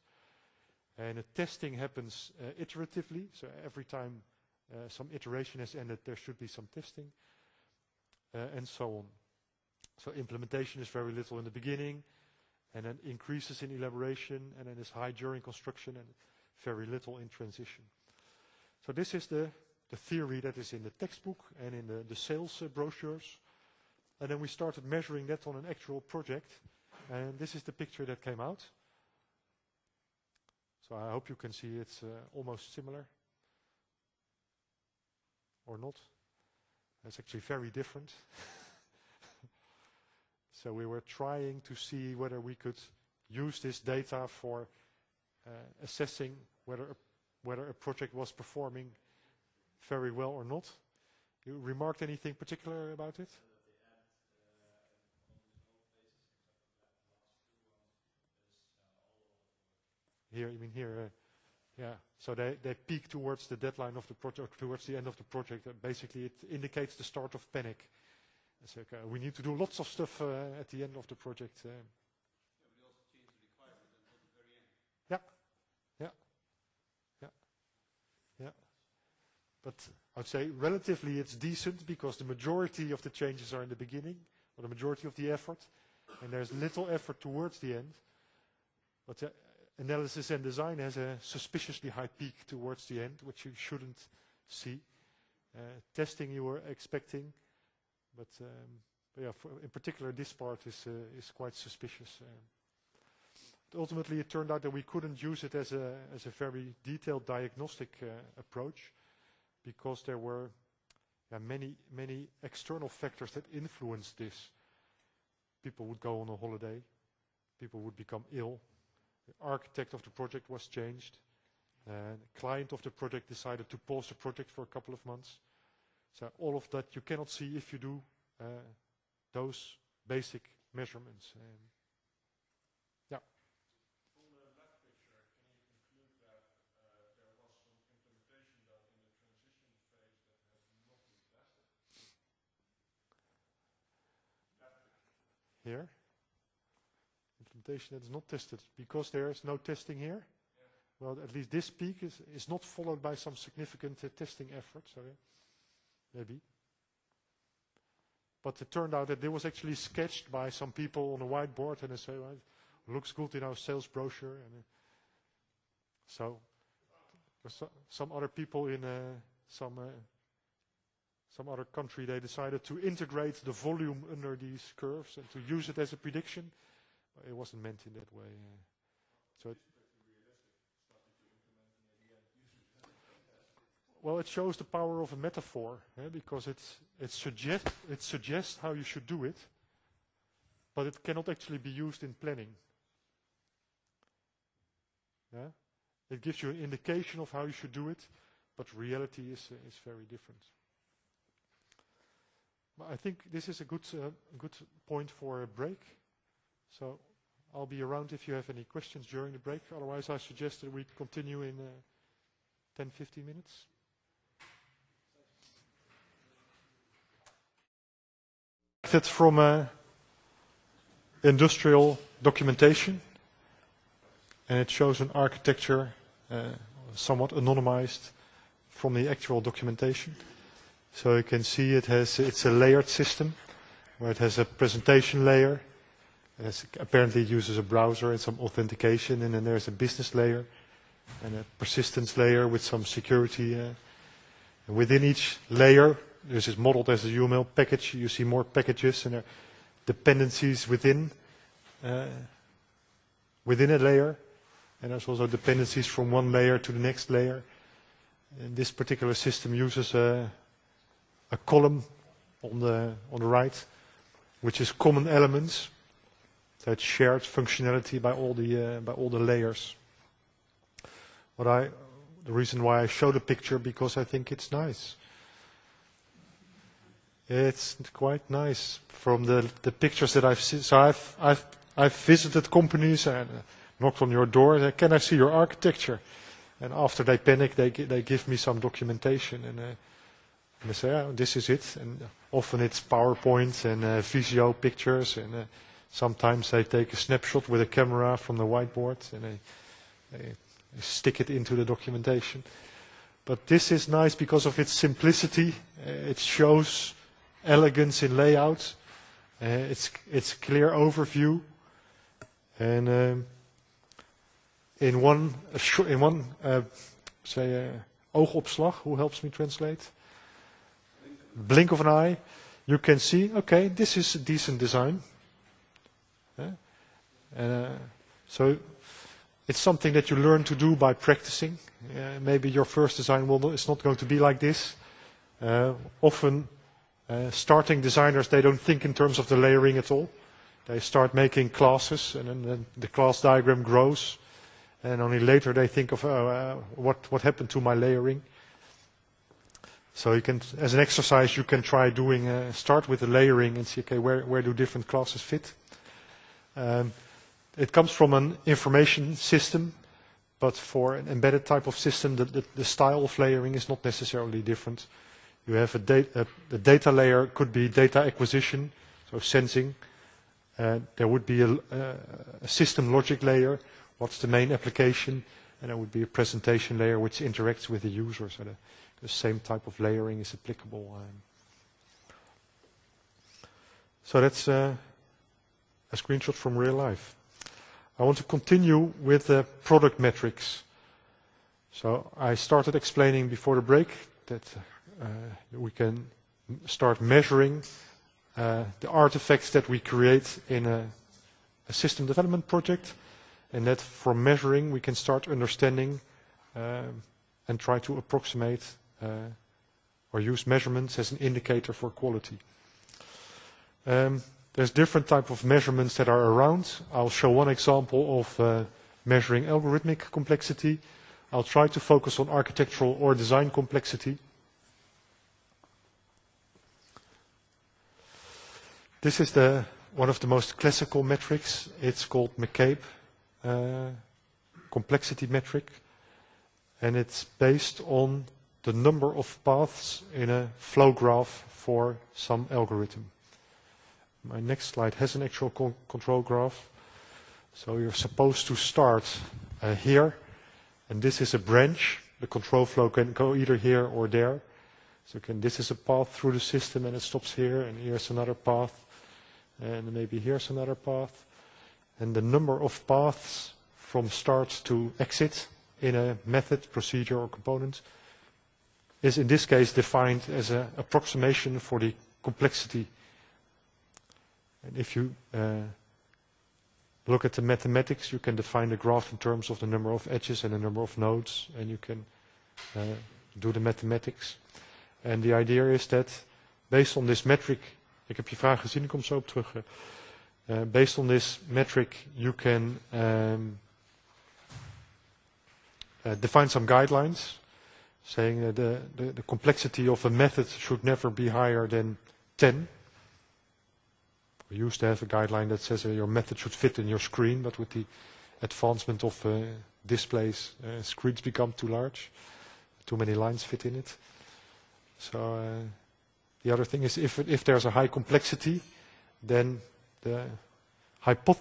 And the testing happens uh, iteratively, so every time uh, some iteration has ended, there should be some testing, uh, and so on. So implementation is very little in the beginning, and then increases in elaboration, and then is high during construction, and very little in transition. So this is the, the theory that is in the textbook and in the, the sales uh, brochures. And then we started measuring that on an actual project, and this is the picture that came out. So I hope you can see it's uh, almost similar. Or not. It's actually very different. so we were trying to see whether we could use this data for uh, assessing whether a, whether a project was performing very well or not. You remarked anything particular about it? Here, you mean here, uh, yeah. So they, they peak towards the deadline of the project, towards the end of the project. Basically, it indicates the start of panic. Uh, we need to do lots of stuff uh, at the end of the project. Uh. Yeah, but yeah, yeah, yeah. But I'd say relatively it's decent because the majority of the changes are in the beginning, or the majority of the effort, and there's little effort towards the end. But uh, analysis and design has a suspiciously high peak towards the end, which you shouldn't see. Uh, testing you were expecting, but, um, but yeah, in particular this part is, uh, is quite suspicious. Uh, ultimately it turned out that we couldn't use it as a, as a very detailed diagnostic uh, approach because there were yeah, many, many external factors that influenced this. People would go on a holiday, people would become ill, The architect of the project was changed. Uh, the client of the project decided to pause the project for a couple of months. So all of that you cannot see if you do uh, those basic measurements. Um, yeah. From the left picture, can you conclude that uh, there was some implementation in the transition phase that has not been tested? Here? Implementation that is not tested because there is no testing here? Yeah. Well, at least this peak is, is not followed by some significant uh, testing effort. So, yeah maybe. But it turned out that it was actually sketched by some people on a whiteboard, and they say, well, it looks good in our sales brochure. And uh, so, so some other people in uh, some uh, some other country, they decided to integrate the volume under these curves and to use it as a prediction. It wasn't meant in that way. Uh, so. It, Well, it shows the power of a metaphor eh, because it's, it, suggest, it suggests how you should do it, but it cannot actually be used in planning. Yeah? It gives you an indication of how you should do it, but reality is, uh, is very different. But I think this is a good, uh, good point for a break. So I'll be around if you have any questions during the break. Otherwise, I suggest that we continue in uh, 10, 15 minutes. That from uh, industrial documentation, and it shows an architecture uh, somewhat anonymized from the actual documentation. So you can see it has it's a layered system where it has a presentation layer. It apparently uses a browser and some authentication, and then there's a business layer and a persistence layer with some security. Uh, within each layer, this is modeled as a UML package. You see more packages and there are dependencies within uh, within a layer. And there's also dependencies from one layer to the next layer. And this particular system uses a, a column on the on the right, which is common elements. that shared functionality by all the uh, by all the layers. What I the reason why I show the picture because I think it's nice. It's quite nice from the, the pictures that I've seen. So I've, I've, I've visited companies and uh, knocked on your door. And, Can I see your architecture? And after they panic, they, they give me some documentation. And, uh, they say, oh, this is it. And often it's PowerPoint and uh, Visio pictures. And uh, sometimes they take a snapshot with a camera from the whiteboard. And they, they stick it into the documentation. But this is nice because of its simplicity. Uh, it shows elegance in layout. Uh, it's it's clear overview, and um, in one uh, in one say uh, oogopslag. Who helps me translate? Blink of an eye. You can see. Okay, this is a decent design. Yeah? Uh, so it's something that you learn to do by practicing. Uh, maybe your first design is not going to be like this. Often uh, starting designers, they don't think in terms of the layering at all. They start making classes, and then the, the class diagram grows, and only later they think of uh, uh, what what happened to my layering. So you can, as an exercise, you can try doing uh, start with the layering and see, okay, where where do different classes fit. Um, it comes from an information system, but for an embedded type of system, the, the, the style of layering is not necessarily different. You have a, da a, data layer, could be data acquisition, so sensing. Uh, there would be a, a system logic layer, what's the main application, and there would be a presentation layer which interacts with the user, so the, the same type of layering is applicable. Um, so that's uh, a screenshot from real life. I want to continue with the product metrics. So I started explaining before the break that we can start measuring uh, the artifacts that we create in a, a, system development project, and that from measuring we can start understanding uh, and try to approximate uh, or use measurements as an indicator for quality. Um, there's different type of measurements that are around. I'll show one example of uh, measuring algorithmic complexity. I'll try to focus on architectural or design complexity. This is the, one of the most classical metrics. It's called McCabe uh, complexity metric. And it's based on the number of paths in a flow graph for some algorithm. my next slide has an actual con control graph. So you're supposed to start uh, here, and this is a branch. The control flow can go either here or there. So can, this is a path through the system, and it stops here, and here's another path, and maybe here's another path. And the number of paths from start to exit in a method, procedure, or component is in this case defined as an approximation for the complexity. And if you uh, look at the mathematics, you can define the graph in terms of the number of edges and the number of nodes, and you can uh, do the mathematics. And the idea is that based on this metric, ik heb je vraag gezien, ik kom zo op terug. Uh, based on this metric, you can um, uh, define some guidelines saying that the, the, the complexity of a method should never be higher than 10. We used to have a guideline that says uh, your method should fit in your screen, but with the advancement of uh, displays, uh, screens become too large. Too many lines fit in it. So uh, the other thing is if, if there's a high complexity, then the,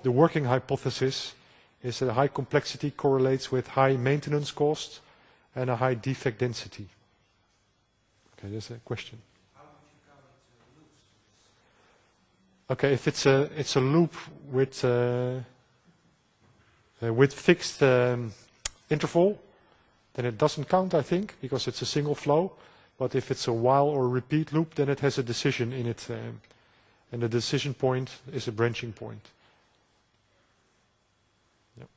the working hypothesis is that high complexity correlates with high maintenance cost and a high defect density. Okay, there's a question. Okay, if it's a it's a loop with uh, uh, with fixed um, interval, then it doesn't count, I think, because it's a single flow. But if it's a while or repeat loop, then it has a decision in it, um, and the decision point is a branching point. Yep.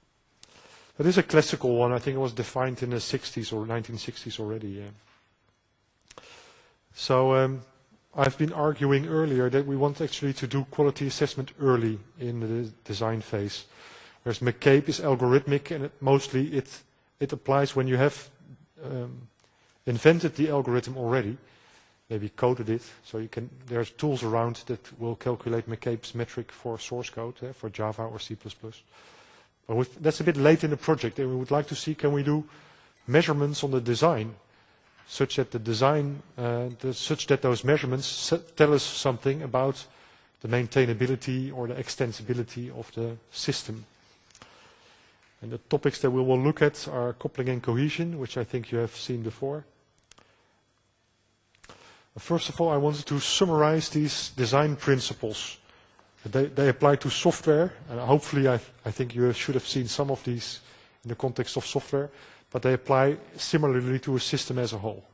That is a classical one. I think it was defined in the 60s or 1960s already. Yeah. So. Um, I've been arguing earlier that we want actually to do quality assessment early in the design phase. Whereas McCabe is algorithmic and it mostly it, it applies when you have um, invented the algorithm already, maybe coded it, so you can, there's tools around that will calculate McCabe's metric for source code, eh, for Java or C++. But with, that's a bit late in the project and we would like to see can we do measurements on the design such that the design, uh, the, such that those measurements tell us something about the maintainability or the extensibility of the system. And the topics that we will look at are coupling and cohesion, which I think you have seen before. First of all, I wanted to summarize these design principles. They, they apply to software, and hopefully I, I think you should have seen some of these in the context of software but they apply similarly to a system as a whole.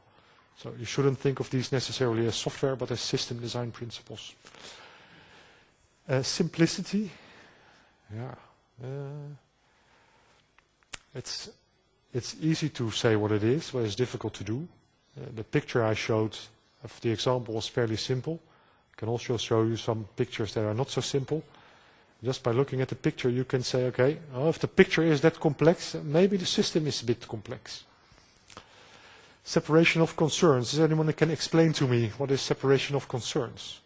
So you shouldn't think of these necessarily as software, but as system design principles. Uh, simplicity, yeah, uh, it's it's easy to say what it is, but it's difficult to do. Uh, the picture I showed the example was fairly simple. I can also show you some pictures that are not so simple. Just by looking at the picture, you can say, okay, well, if the picture is that complex, maybe the system is a bit complex. Separation of concerns. Is anyone that can explain to me what is separation of concerns?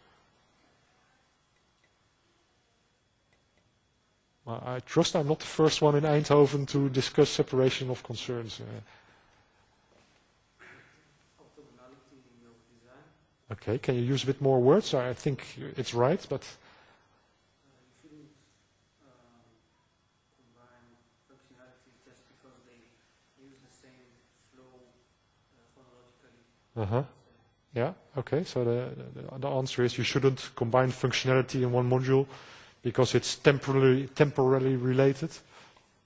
Well, I trust I'm not the first one in Eindhoven to discuss separation of concerns. Uh, Okay, can you use a bit more words? I think it's right, but... Uh-huh. Yeah, okay. So the, the, the answer is you shouldn't combine functionality in one module because it's temporarily, temporarily related.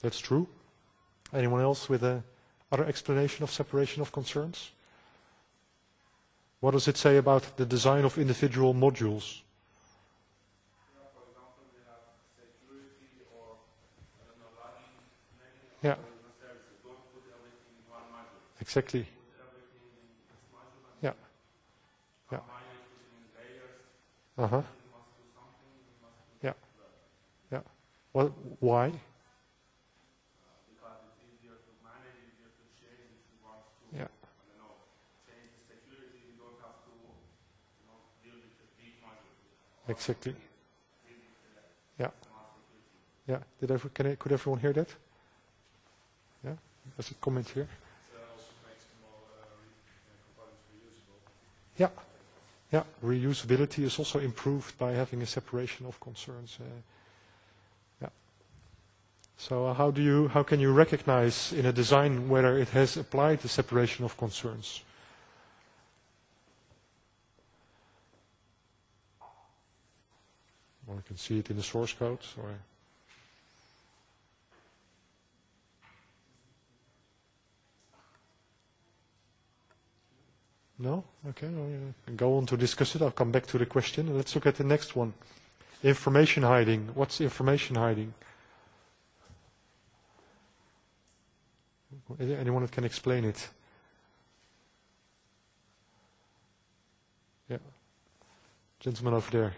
That's true. Anyone else with a other explanation of separation of concerns? What does it say about the design of individual modules? Yeah. Exactly. Yeah. Yeah. Uh-huh. Yeah. Yeah. Well, why? Because it's easier to manage, easier to change if you want to, yeah. I don't know, change the security, you don't have to, you know, deal with the big module. Exactly. Yeah. Yeah. Did ever, can I, could everyone hear that? Yeah. There's a comment here. Yeah. Yeah, reusability is also improved by having a separation of concerns. Uh, yeah. So uh, how do you, how can you recognize in a design whether it has applied the separation of concerns? You can see it in the source code. Or No? Okay. Go on to discuss it. I'll come back to the question. Let's look at the next one. Information hiding. What's information hiding? Is there anyone that can explain it? Yeah. Gentleman over there.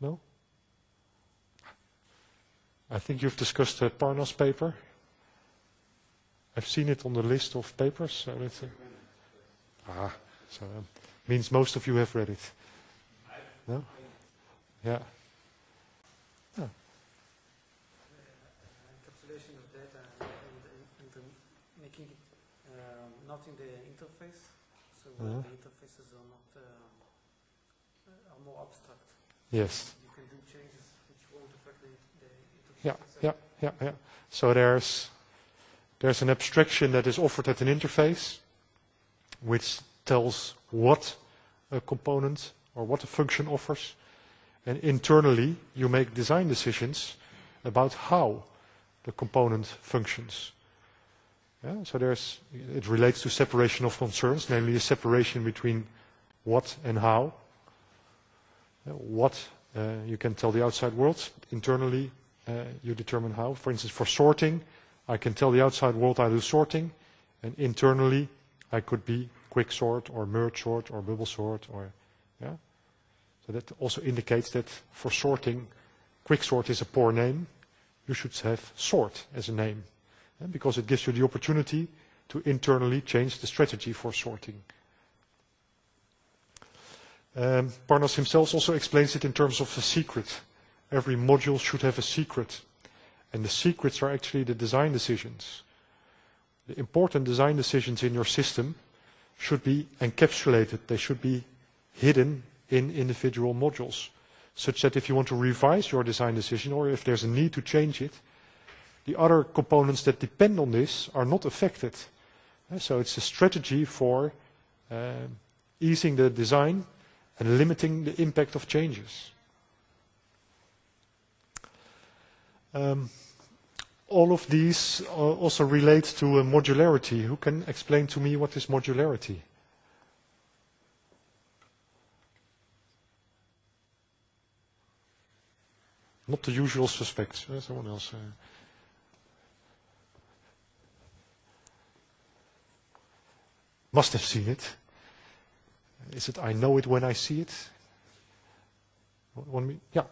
No? I think you've discussed the Parnas paper. I've seen it on the list of papers. So that's, uh, ah, so um, means most of you have read it. No? Yeah. Oh. Encapsulation of data and, making it um, not in the interface, so uh -huh. the interfaces are not uh, are more abstract. Yes. You can do changes which won't affect the, the interface. Yeah, yeah, yeah, yeah. So there's There's an abstraction that is offered at an interface which tells what a component or what a function offers. And internally, you make design decisions about how the component functions. Yeah, so there's, it relates to separation of concerns, namely a separation between what and how. What uh, you can tell the outside world, internally you determine how. For instance, for sorting, I can tell the outside world I do sorting, and internally I could be quick sort or merge sort or bubble sort or yeah. So that also indicates that for sorting, quick sort is a poor name. You should have sort as a name because it gives you the opportunity to internally change the strategy for sorting. Um, Parnas himself also explains it in terms of a secret. Every module should have a secret. And the secrets are actually the design decisions. The important design decisions in your system should be encapsulated. They should be hidden in individual modules, such that if you want to revise your design decision or if there's a need to change it, the other components that depend on this are not affected. Uh, so it's a strategy for uh, easing the design and limiting the impact of changes. Um, all of these uh, also relate to modularity. Who can explain to me what is modularity? Not the usual suspects. Uh, someone else. Uh. Must have seen it. Is it I know it when I see it? One, yeah.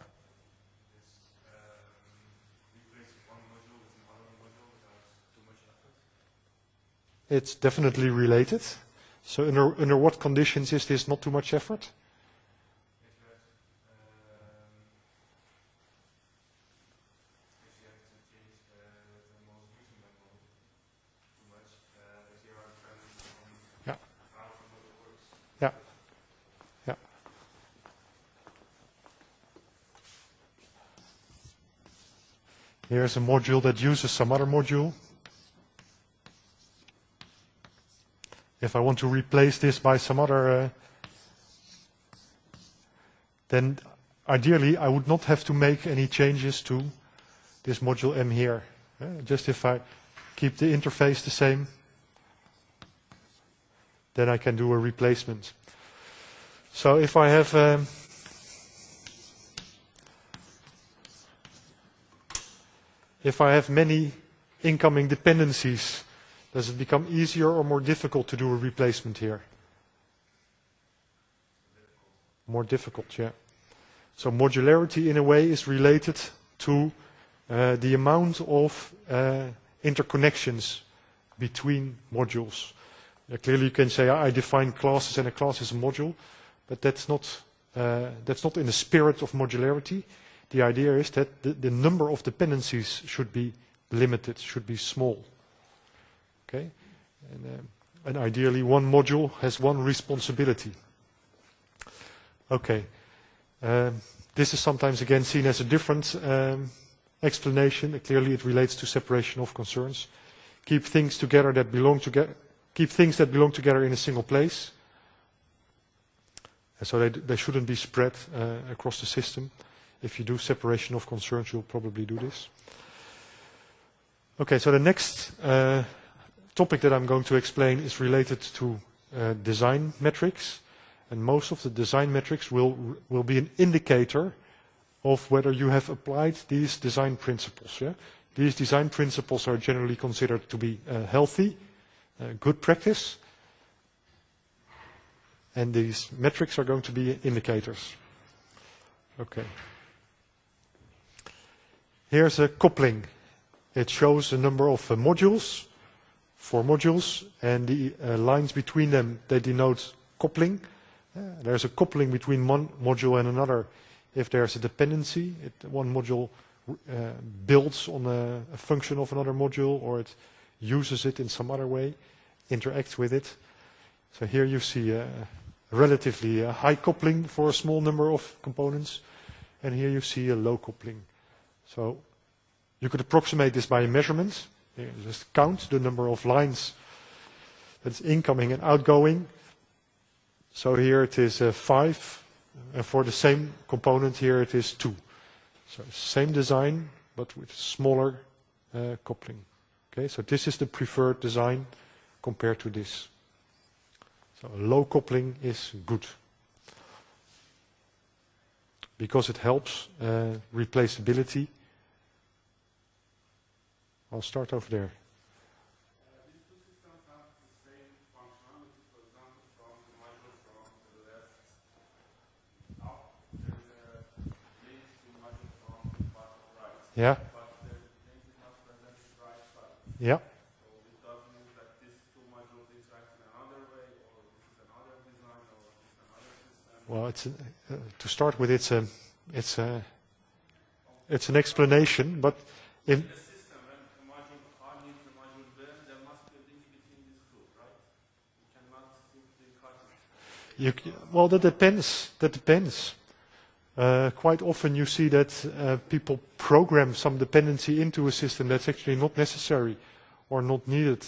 It's definitely related. So under, under what conditions is this not too much effort? Here's a module that uses some other module. If I want to replace this by some other, uh, then ideally I would not have to make any changes to this module M here. Uh, just if I keep the interface the same, then I can do a replacement. So if I have um, if I have many incoming dependencies Does it become easier or more difficult to do a replacement here? More difficult, yeah. So modularity in a way is related to uh, the amount of uh, interconnections between modules. Uh, clearly you can say I define classes and a class is a module, but that's not, uh, that's not in the spirit of modularity. The idea is that the, the number of dependencies should be limited, should be small. Okay? And, uh, and ideally one module has one responsibility. Okay. Um, this is sometimes again seen as a different um, explanation. Clearly it relates to separation of concerns. Keep things together that belong together, keep things that belong together in a single place. And so they, they shouldn't be spread uh, across the system. If you do separation of concerns, you'll probably do this. Okay, so the next uh, topic that I'm going to explain is related to uh, design metrics. And most of the design metrics will, will be an indicator of whether you have applied these design principles. Yeah? These design principles are generally considered to be uh, healthy, uh, good practice, and these metrics are going to be indicators. Okay. Here's a coupling. It shows a number of uh, modules, four modules, and the uh, lines between them, they denote coupling. Uh, there's a coupling between one module and another if there's a dependency. It, one module uh, builds on a, a function of another module or it uses it in some other way, interacts with it. So here you see a relatively a high coupling for a small number of components, and here you see a low coupling. So you could approximate this by a measurement. You just count the number of lines that's incoming and outgoing. So here it is uh, five, and for the same component here it is two. So same design, but with smaller uh, coupling. Okay, so this is the preferred design compared to this. So low coupling is good because it helps uh, replaceability I'll start over there. Yeah. Yeah. Well, it's a, uh, to start with, it's a, it's a, it's an explanation, but if You, well, that depends. That depends. Uh, quite often you see that uh, people program some dependency into a system that's actually not necessary or not needed.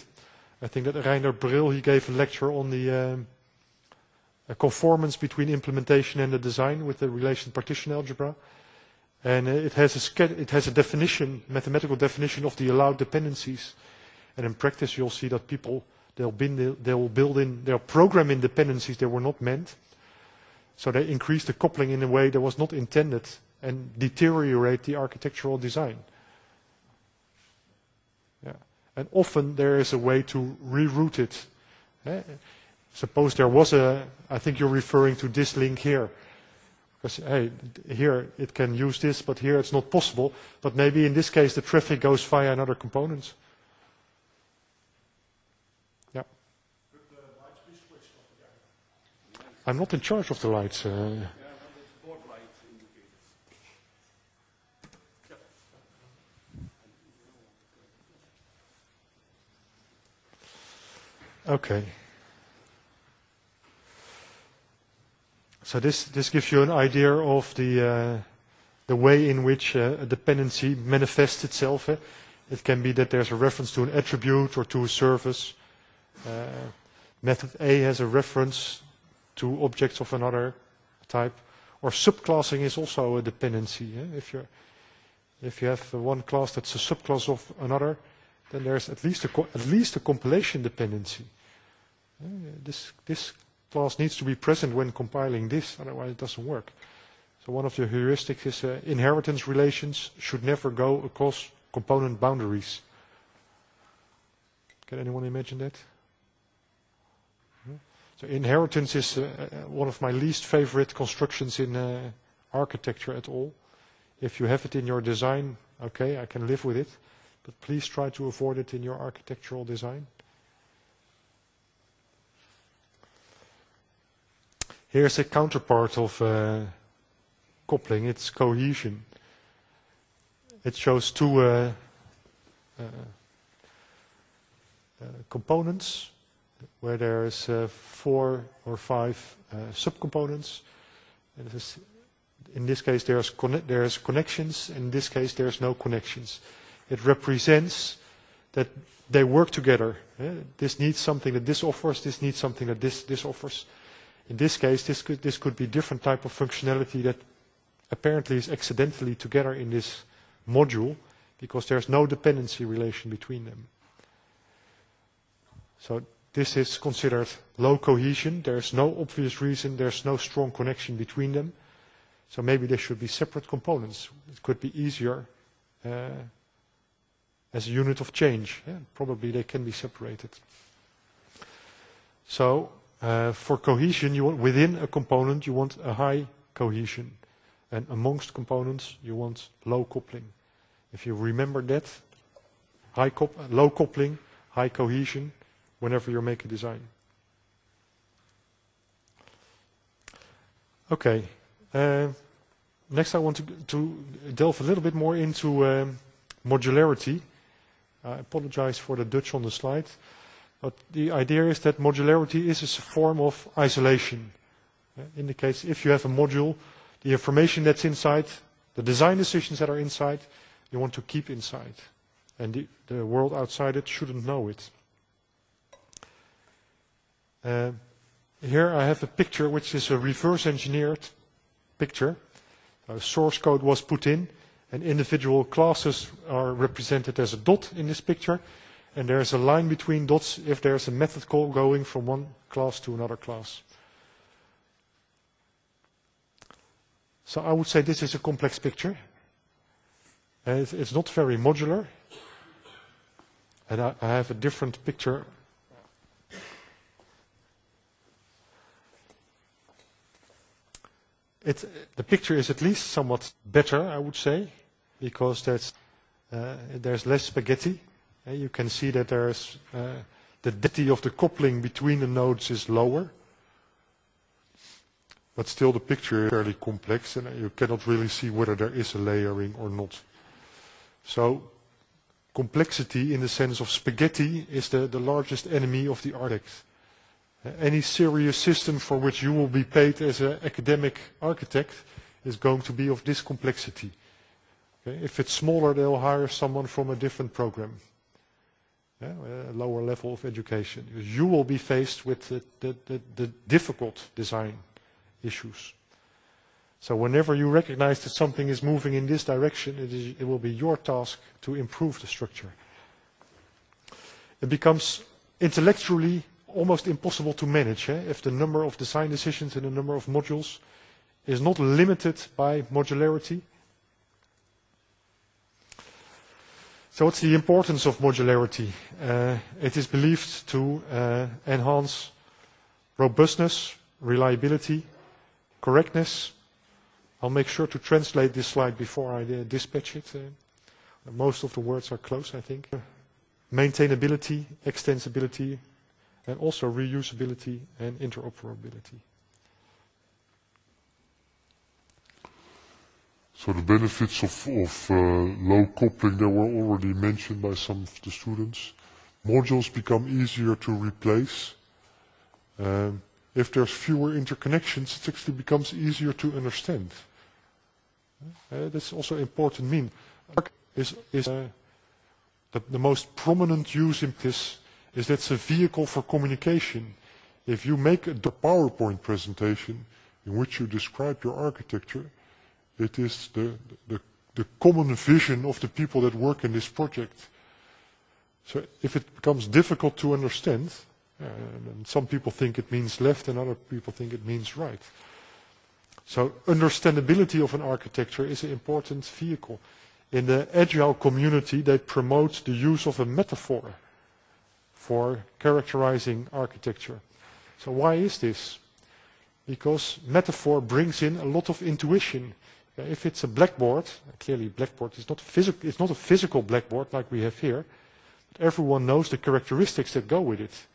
I think that Reinder Bril, he gave a lecture on the um, conformance between implementation and the design with the relation partition algebra. And uh, it, has a it has a definition, mathematical definition of the allowed dependencies. And in practice you'll see that people They'll, build in, they'll program in dependencies that were not meant. So they increase the coupling in a way that was not intended and deteriorate the architectural design. Yeah. And often there is a way to reroute it. Eh? Suppose there was a, I think you're referring to this link here. Because, hey, here it can use this, but here it's not possible. But maybe in this case the traffic goes via another component. I'm not in charge of the lights. Uh, Okay. So this, this gives you an idea of the, uh, the way in which uh, a dependency manifests itself. Eh? It can be that there's a reference to an attribute or to a service. Uh, method A has a reference to objects of another type. Or subclassing is also a dependency. Eh? If, you if you have one class that's a subclass of another, then there's at least a, at least a compilation dependency. Uh, this, this class needs to be present when compiling this, otherwise it doesn't work. So one of the heuristics is uh, inheritance relations should never go across component boundaries. Can anyone imagine that? So inheritance is uh, uh, one of my least favorite constructions in uh, architecture at all. If you have it in your design, okay, I can live with it, but please try to avoid it in your architectural design. Here's a counterpart of uh, coupling, it's cohesion. It shows two uh, uh, components where there's uh, four or five uh, subcomponents. In this case, there's, conne there's connections. In this case, there's no connections. It represents that they work together. Eh? This needs something that this offers. This needs something that this, this offers. In this case, this could, this could be different type of functionality that apparently is accidentally together in this module because there's no dependency relation between them. So this is considered low cohesion. There's no obvious reason. There's no strong connection between them. So maybe they should be separate components. It could be easier uh, as a unit of change. Yeah, probably they can be separated. So uh, for cohesion, you want, within a component, you want a high cohesion. And amongst components, you want low coupling. If you remember that, high cop low coupling, high cohesion, whenever you make a design. Okay. Uh, next, I want to, to delve a little bit more into um, modularity. I apologize for the Dutch on the slide. But the idea is that modularity is a form of isolation. It uh, indicates if you have a module, the information that's inside, the design decisions that are inside, you want to keep inside. And the, the world outside it shouldn't know it. Uh, here I have a picture which is a reverse engineered picture. Uh, source code was put in and individual classes are represented as a dot in this picture and there's a line between dots if there's a method call going from one class to another class. So I would say this is a complex picture. It's not very modular. And I, I have a different picture It, the picture is at least somewhat better, I would say, because that's, uh, there's less spaghetti. Uh, you can see that there's uh, the density of the coupling between the nodes is lower. But still the picture is fairly complex and you cannot really see whether there is a layering or not. So complexity in the sense of spaghetti is the, the largest enemy of the architect. Any serious system for which you will be paid as an academic architect is going to be of this complexity. Okay? If it's smaller, they'll hire someone from a different program, yeah? a lower level of education. You will be faced with the, the, the, the difficult design issues. So whenever you recognize that something is moving in this direction, it, is, it will be your task to improve the structure. It becomes intellectually almost impossible to manage eh? if the number of design decisions and the number of modules is not limited by modularity. So what's the importance of modularity? Uh, it is believed to uh, enhance robustness, reliability, correctness. I'll make sure to translate this slide before I uh, dispatch it. Uh, most of the words are close, I think. Maintainability, extensibility, and also reusability and interoperability. So the benefits of, of uh, low coupling that were already mentioned by some of the students. Modules become easier to replace. Um, if there's fewer interconnections, it actually becomes easier to understand. Uh, that's also important mean. Is, is uh, the, the most prominent use in this is that it's a vehicle for communication. If you make a PowerPoint presentation in which you describe your architecture, it is the, the, the common vision of the people that work in this project. So if it becomes difficult to understand, uh, and some people think it means left and other people think it means right. So understandability of an architecture is an important vehicle. In the agile community, they promote the use of a metaphor for characterizing architecture. So why is this? Because metaphor brings in a lot of intuition. If it's a blackboard, clearly blackboard is not, it's not a physical blackboard like we have here, but everyone knows the characteristics that go with it.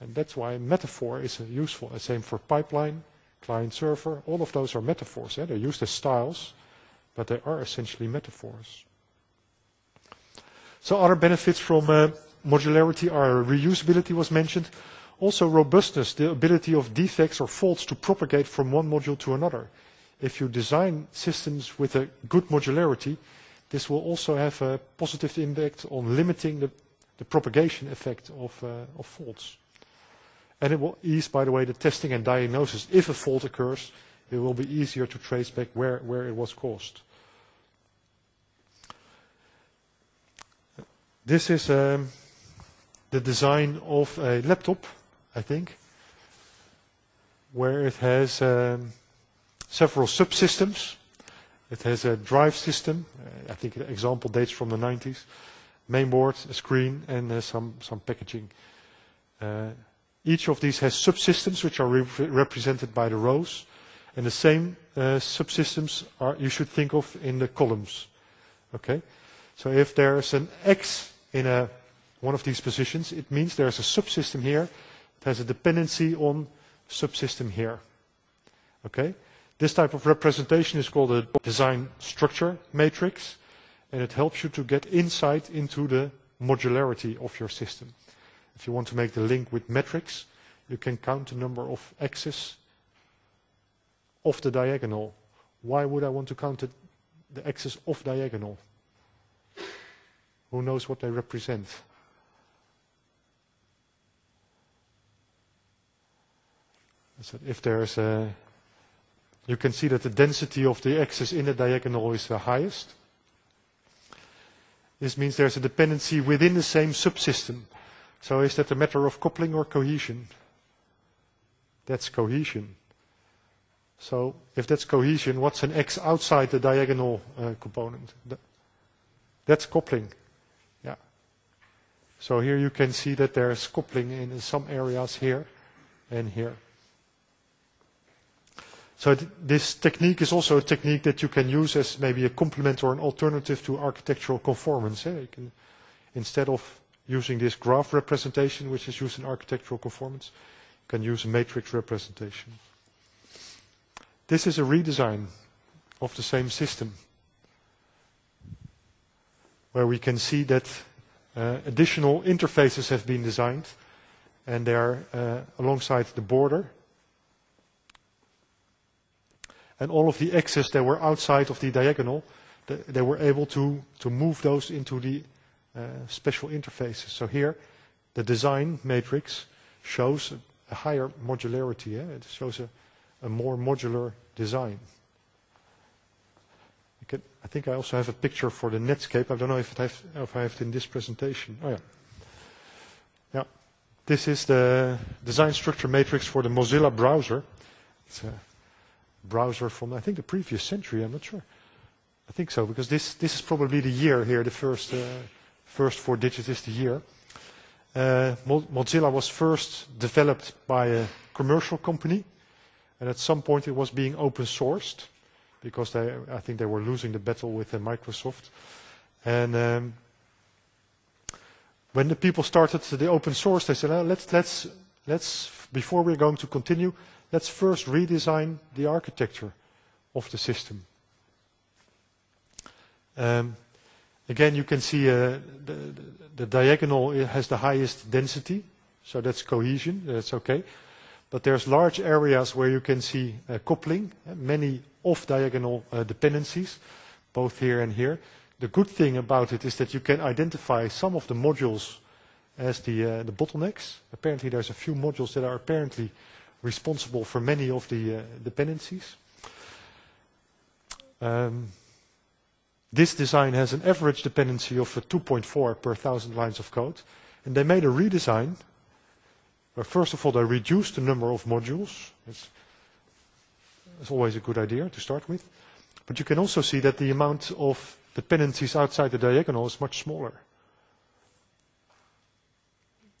And that's why metaphor is useful. The same for pipeline, client server, all of those are metaphors. Eh? They're used as styles, but they are essentially metaphors. So other benefits from uh, modularity are reusability was mentioned. Also robustness, the ability of defects or faults to propagate from one module to another. If you design systems with a good modularity, this will also have a positive impact on limiting the, the propagation effect of, uh, of faults. And it will ease, by the way, the testing and diagnosis. If a fault occurs, it will be easier to trace back where, where it was caused. This is um, the design of a laptop, I think, where it has um, several subsystems. It has a drive system. I think the example dates from the 90s. Mainboard, a screen, and uh, some, some packaging. Uh, each of these has subsystems which are re represented by the rows. And the same uh, subsystems are, you should think of in the columns. Okay? So if there's an X in a, one of these positions, it means there's a subsystem here that has a dependency on subsystem here. Okay? This type of representation is called a design structure matrix, and it helps you to get insight into the modularity of your system. If you want to make the link with metrics, you can count the number of axes of the diagonal. Why would I want to count the, the axis of diagonal? Who knows what they represent? So if there's a, you can see that the density of the axis in the diagonal is the highest. This means there's a dependency within the same subsystem. So is that a matter of coupling or cohesion? That's cohesion. So if that's cohesion, what's an x outside the diagonal uh, component? That's coupling. Yeah. So here you can see that there is coupling in some areas here and here. So th this technique is also a technique that you can use as maybe a complement or an alternative to architectural conformance. Eh? Can, instead of using this graph representation, which is used in architectural conformance, you can use a matrix representation. This is a redesign of the same system, where we can see that uh, additional interfaces have been designed, and they are uh, alongside the border. And all of the axes that were outside of the diagonal, the, they were able to, to move those into the uh, special interfaces. So here, the design matrix shows a, higher modularity. Eh? It shows a, a more modular design. I think I also have a picture for the Netscape. I don't know if, have, if I have it in this presentation. Oh, yeah. Yeah. This is the design structure matrix for the Mozilla browser. It's a browser from, I think, the previous century. I'm not sure. I think so, because this, this is probably the year here. The first, uh, first four digits is the year. Uh, Mozilla was first developed by a commercial company, and at some point it was being open sourced because they, I think they were losing the battle with uh, Microsoft. And um, when the people started the open source, they said, oh, let's, let's, let's, before we're going to continue, let's first redesign the architecture of the system. Um, again, you can see uh, the, the, diagonal has the highest density, so that's cohesion, that's okay. But there's large areas where you can see uh, coupling, many off-diagonal uh, dependencies, both here and here. The good thing about it is that you can identify some of the modules as the, uh, the bottlenecks. Apparently there's a few modules that are apparently responsible for many of the uh, dependencies. Um, this design has an average dependency of 2.4 per thousand lines of code. And they made a redesign where first of all they reduced the number of modules. It's is always a good idea to start with. But you can also see that the amount of dependencies outside the diagonal is much smaller.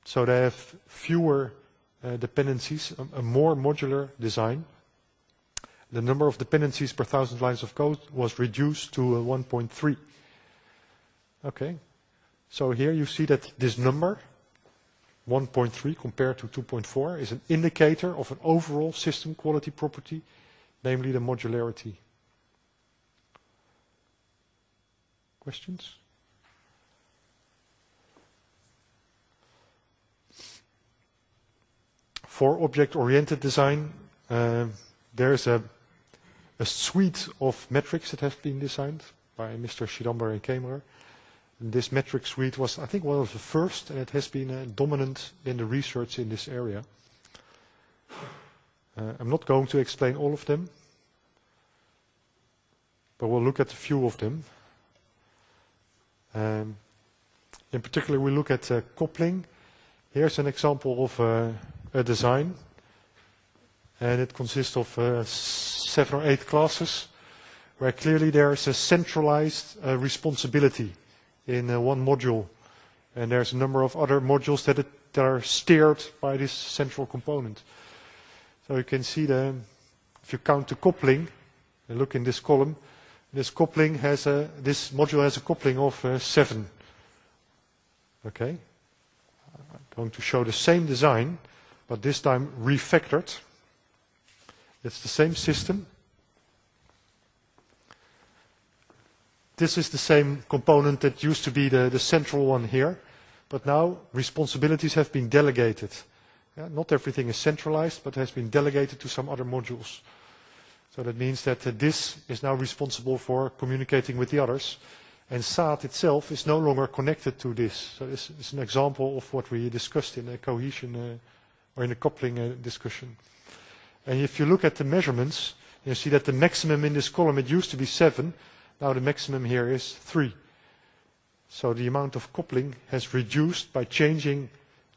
So they have fewer uh, dependencies, a, a more modular design. The number of dependencies per thousand lines of code was reduced to uh, 1.3. Okay. So here you see that this number, 1.3 compared to 2.4, is an indicator of an overall system quality property namely the modularity. Questions? For object-oriented design, uh, there's a, a suite of metrics that have been designed by Mr. Chidamber and Kemerer. This metric suite was, I think, one of the first, and it has been uh, dominant in the research in this area. Uh, I'm not going to explain all of them, but we'll look at a few of them. Um, in particular, we look at uh, coupling. Here's an example of uh, design, and it consists of uh, seven or eight classes, where clearly there is a centralized uh, responsibility in one module, and there's a number of other modules that, it, that are steered by this central component. So you can see the, if you count the coupling, and look in this column, this coupling has a, this module has a coupling of uh, seven. Okay? I'm going to show the same design, but this time refactored. It's the same system. This is the same component that used to be the, the central one here, but now responsibilities have been delegated. Yeah, not everything is centralized, but has been delegated to some other modules. So that means that uh, this is now responsible for communicating with the others, and SAT itself is no longer connected to this. So this is an example of what we discussed in the cohesion uh, or in the coupling uh, discussion. And if you look at the measurements, you see that the maximum in this column, it used to be 7, now the maximum here is 3. So the amount of coupling has reduced by changing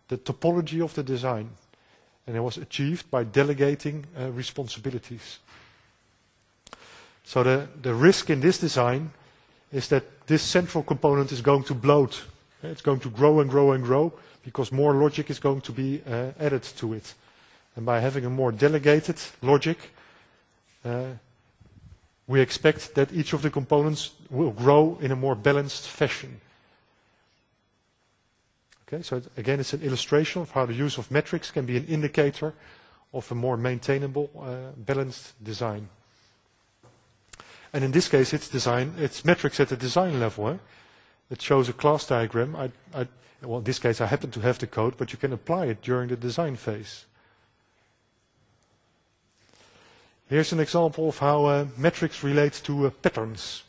the topology of the design. And it was achieved by delegating uh, responsibilities. So the, the risk in this design is that this central component is going to bloat. It's going to grow and grow and grow because more logic is going to be uh, added to it. And by having a more delegated logic, uh, we expect that each of the components will grow in a more balanced fashion. Okay, so again, it's an illustration of how the use of metrics can be an indicator of a more maintainable, uh, balanced design. And in this case, it's design, it's metrics at the design level. Eh? It shows a class diagram. I, I, well, in this case, I happen to have the code, but you can apply it during the design phase. Here's an example of how uh, metrics relate to uh, patterns.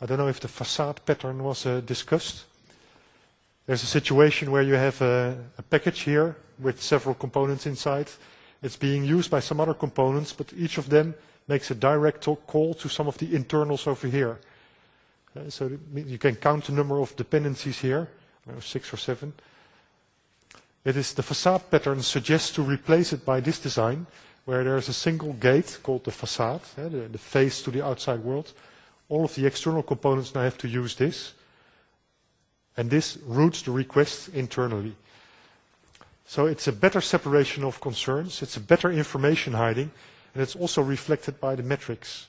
I don't know if the facade pattern was uh, discussed. There's a situation where you have a, a package here with several components inside. It's being used by some other components, but each of them makes a direct call to some of the internals over here. Uh, so you can count the number of dependencies here, six or seven. It is the facade pattern suggests to replace it by this design, where there's a single gate called the facade, uh, the, the face to the outside world. All of the external components now have to use this. And this routes the request internally. So it's a better separation of concerns, it's a better information hiding, and it's also reflected by the metrics.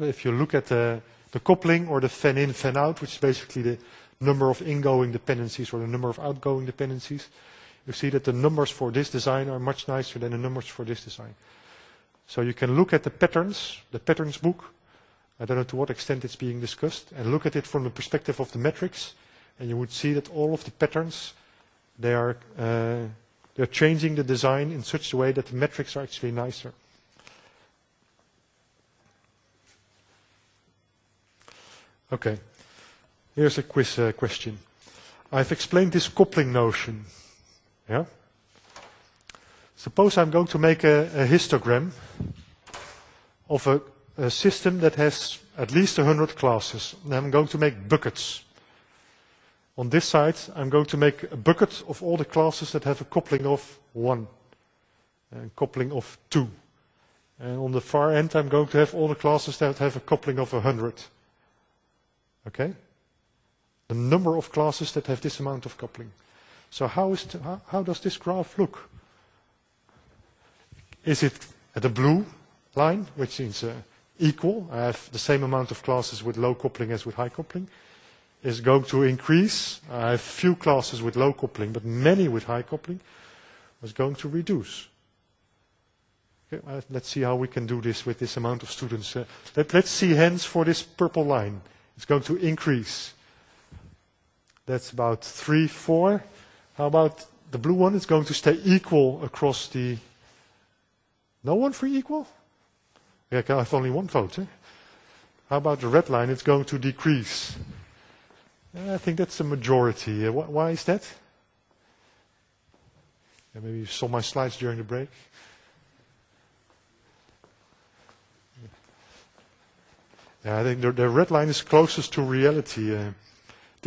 If you look at the, the coupling or the fan-in, fan-out, which is basically the number of ingoing dependencies or the number of outgoing dependencies, you see that the numbers for this design are much nicer than the numbers for this design. So you can look at the patterns, the patterns book, I don't know to what extent it's being discussed, and look at it from the perspective of the metrics, and you would see that all of the patterns, they are uh, they're changing the design in such a way that the metrics are actually nicer. Okay, here's a quiz uh, question. I've explained this coupling notion. Yeah? Suppose I'm going to make a, a histogram of a, a system that has at least 100 classes. And I'm going to make buckets. On this side, I'm going to make a bucket of all the classes that have a coupling of 1 and coupling of 2. And on the far end, I'm going to have all the classes that have a coupling of 100. Okay? The number of classes that have this amount of coupling. So how, is how, how does this graph look? Is it at the blue line, which is uh, equal? I have the same amount of classes with low coupling as with high coupling is going to increase. I have few classes with low coupling, but many with high coupling is going to reduce. Okay, uh, let's see how we can do this with this amount of students. Uh, let, let's see hands for this purple line. It's going to increase. That's about three, four. How about the blue one It's going to stay equal across the. No one for equal? Yeah, I have only one vote. Eh? How about the red line? It's going to decrease. I think that's a majority. Wh why is that? Yeah, maybe you saw my slides during the break. Yeah, I think the, the red line is closest to reality. Uh,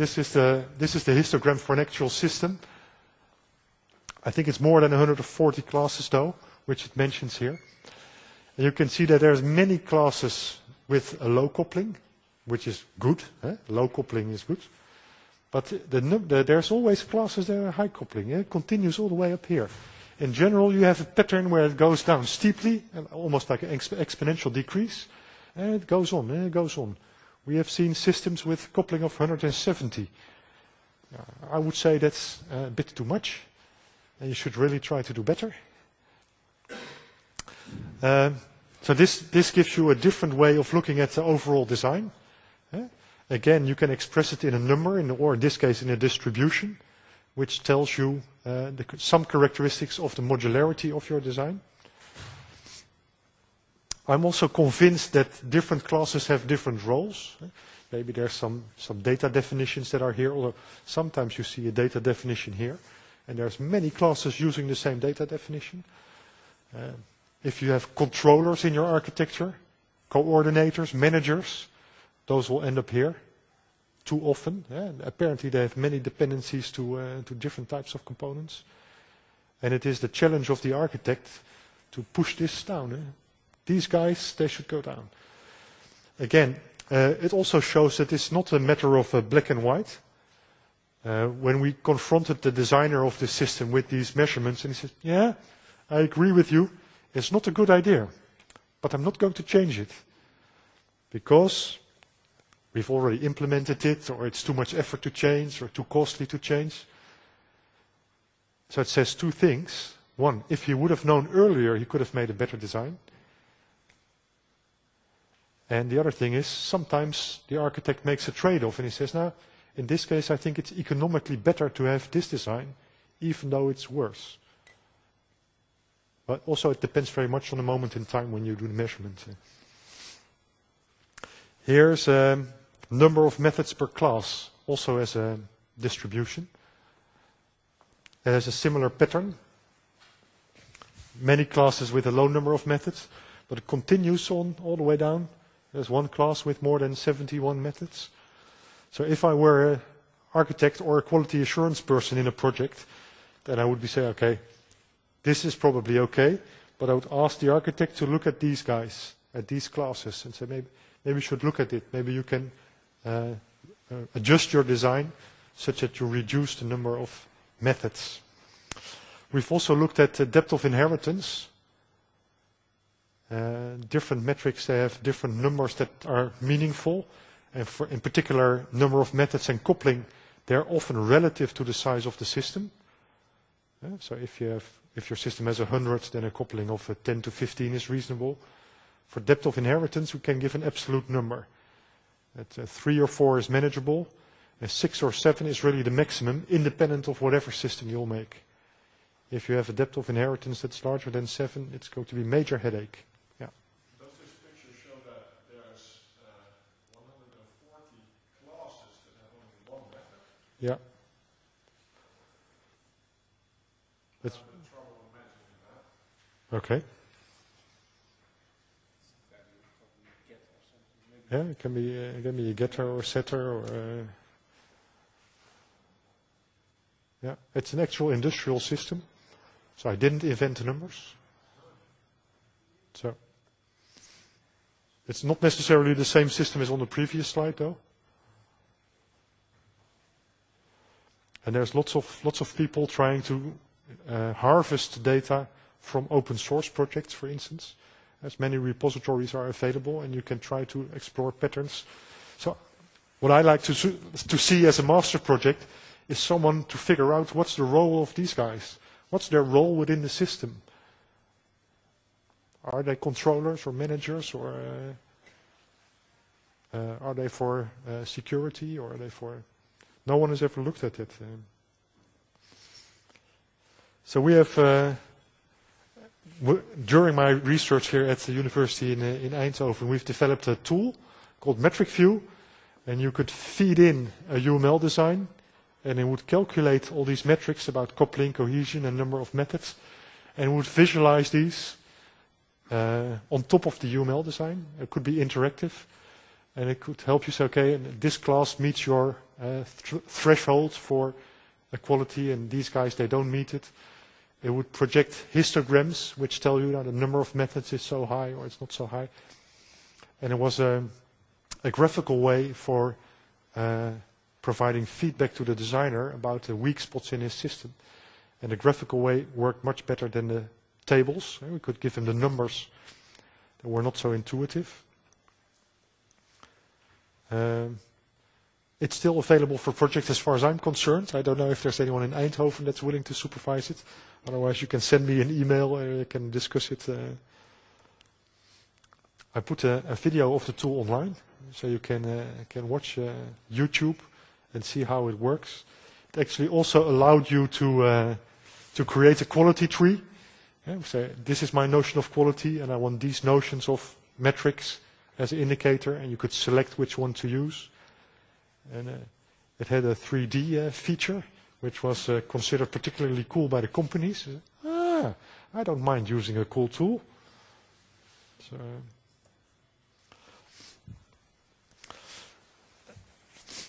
this is the this is the histogram for an actual system. I think it's more than 140 classes though, which it mentions here. And you can see that there's many classes with a low coupling, which is good. Eh? Low coupling is good. But the, the, there's always classes that are high coupling. Eh? It continues all the way up here. In general, you have a pattern where it goes down steeply, almost like an exp exponential decrease. And it goes on, and it goes on. We have seen systems with coupling of 170. Uh, I would say that's a bit too much, and you should really try to do better. Um, so this, this gives you a different way of looking at the overall design. Uh, again, you can express it in a number, in, or in this case in a distribution, which tells you uh, the, some characteristics of the modularity of your design. I'm also convinced that different classes have different roles. Maybe there's some, some data definitions that are here, although sometimes you see a data definition here, and there's many classes using the same data definition. Uh, if you have controllers in your architecture, coordinators, managers, those will end up here too often. Yeah? Apparently they have many dependencies to, uh, to different types of components. And it is the challenge of the architect to push this down. Eh? These guys, they should go down. Again, uh, it also shows that it's not a matter of uh, black and white. Uh, when we confronted the designer of the system with these measurements, and he said, yeah, I agree with you, it's not a good idea, but I'm not going to change it. Because we've already implemented it, or it's too much effort to change, or too costly to change. So it says two things. One, if he would have known earlier, he could have made a better design. And the other thing is, sometimes the architect makes a trade-off and he says, now, in this case, I think it's economically better to have this design, even though it's worse. But also it depends very much on the moment in time when you do the measurement. Here's a um, number of methods per class, also as a distribution. It has a similar pattern. Many classes with a low number of methods, but it continues on all the way down there's one class with more than 71 methods. So if I were an architect or a quality assurance person in a project, then I would be saying, okay, this is probably okay, but I would ask the architect to look at these guys, at these classes, and say, maybe, maybe you should look at it. Maybe you can uh, uh, adjust your design such that you reduce the number of methods. We've also looked at the depth of inheritance. Uh, different metrics, they have different numbers that are meaningful. And for, in particular, number of methods and coupling, they're often relative to the size of the system. Uh, so if, you have, if your system has 100, then a coupling of uh, 10 to 15 is reasonable. For depth of inheritance, we can give an absolute number. At uh, 3 or 4 is manageable. And 6 or 7 is really the maximum, independent of whatever system you'll make. If you have a depth of inheritance that's larger than 7, it's going to be a major headache. Yeah. That's okay. Yeah, it can be uh, can be a getter or setter or uh, yeah, it's an actual industrial system. So I didn't invent the numbers. So it's not necessarily the same system as on the previous slide, though. And there's lots of, lots of people trying to uh, harvest data from open source projects, for instance. As many repositories are available, and you can try to explore patterns. So what I like to, to see as a master project is someone to figure out what's the role of these guys. What's their role within the system? Are they controllers or managers, or uh, uh, are they for uh, security, or are they for no one has ever looked at it. So we have, uh, during my research here at the university in, uh, in Eindhoven, we've developed a tool called Metric View, and you could feed in a UML design, and it would calculate all these metrics about coupling, cohesion, and number of methods, and would visualize these uh, on top of the UML design. It could be interactive, and it could help you say, okay, this class meets your uh, th- threshold for equality, and these guys, they don't meet it. It would project histograms, which tell you that the number of methods is so high or it's not so high. And it was a, a graphical way for uh, providing feedback to the designer about the weak spots in his system. And the graphical way worked much better than the tables. We could give him the numbers that were not so intuitive. Um, it's still available for projects as far as I'm concerned. I don't know if there's anyone in Eindhoven that's willing to supervise it. Otherwise, you can send me an email and I can discuss it. Uh, I put a, a video of the tool online, so you can uh, can watch uh, YouTube and see how it works. It actually also allowed you to uh, to create a quality tree. Yeah, say this is my notion of quality, and I want these notions of metrics as an indicator, and you could select which one to use. And uh, it had a 3D uh, feature, which was uh, considered particularly cool by the companies. Ah, I don't mind using a cool tool. So.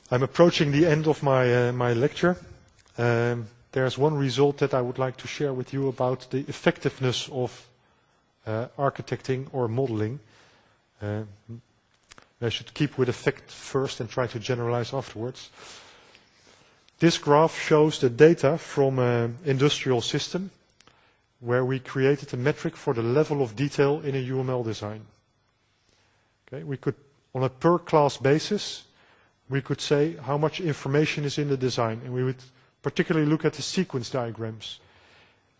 I'm approaching the end of my, uh, my lecture. Um, there's one result that I would like to share with you about the effectiveness of uh, architecting or modeling. Uh, I should keep with effect first and try to generalize afterwards. This graph shows the data from an industrial system where we created a metric for the level of detail in a UML design. Okay, we could, on a per class basis, we could say how much information is in the design, and we would particularly look at the sequence diagrams.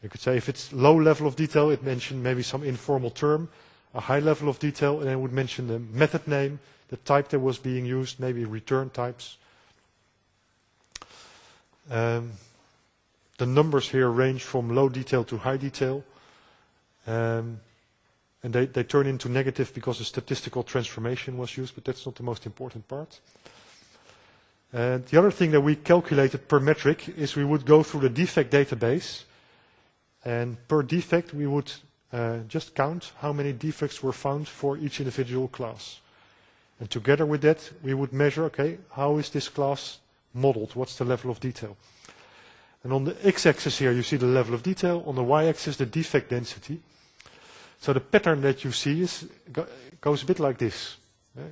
You could say if it's low level of detail, it mentioned maybe some informal term, a high level of detail, and I would mention the method name, the type that was being used, maybe return types. Um, the numbers here range from low detail to high detail. Um, and they, they turn into negative because a statistical transformation was used, but that's not the most important part. And the other thing that we calculated per metric is we would go through the defect database, and per defect we would uh, Uh, just count how many defects were found for each individual class. And together with that, we would measure, okay, how is this class modeled? What's the level of detail? And on the x-axis here, you see the level of detail. On the y-axis, the defect density. So the pattern that you see is, goes a bit like this. Eh?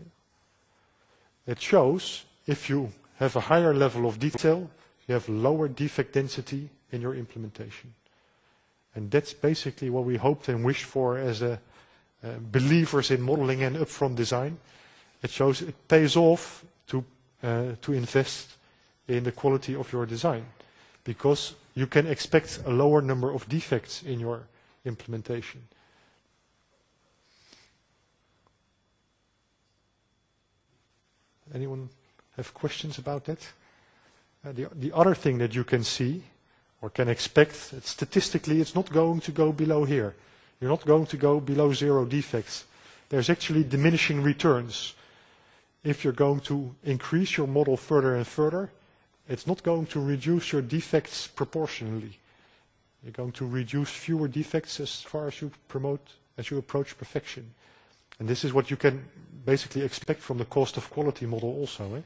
It shows if you have a higher level of detail, you have lower defect density in your implementation. And that's basically what we hoped and wished for as a, uh, believers in modeling and upfront design. It shows it pays off to, uh, to invest in the quality of your design because you can expect a lower number of defects in your implementation. Anyone have questions about that? Uh, the, the other thing that you can see or can expect, that statistically, it's not going to go below here. You're not going to go below zero defects. There's actually diminishing returns. If you're going to increase your model further and further, it's not going to reduce your defects proportionally. You're going to reduce fewer defects as far as you promote, as you approach perfection. And this is what you can basically expect from the cost of quality model also. Eh?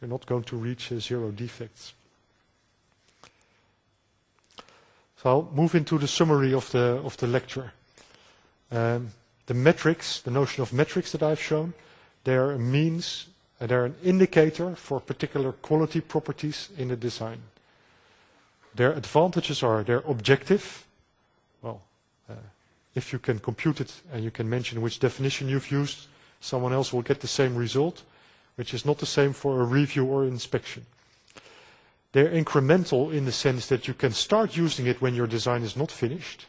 You're not going to reach uh, zero defects. So I'll move into the summary of the, of the lecture. Um, the metrics, the notion of metrics that I've shown, they are a means, uh, they're an indicator for particular quality properties in the design. Their advantages are they're objective. Well, uh, if you can compute it and you can mention which definition you've used, someone else will get the same result which is not the same for a review or inspection. They're incremental in the sense that you can start using it when your design is not finished.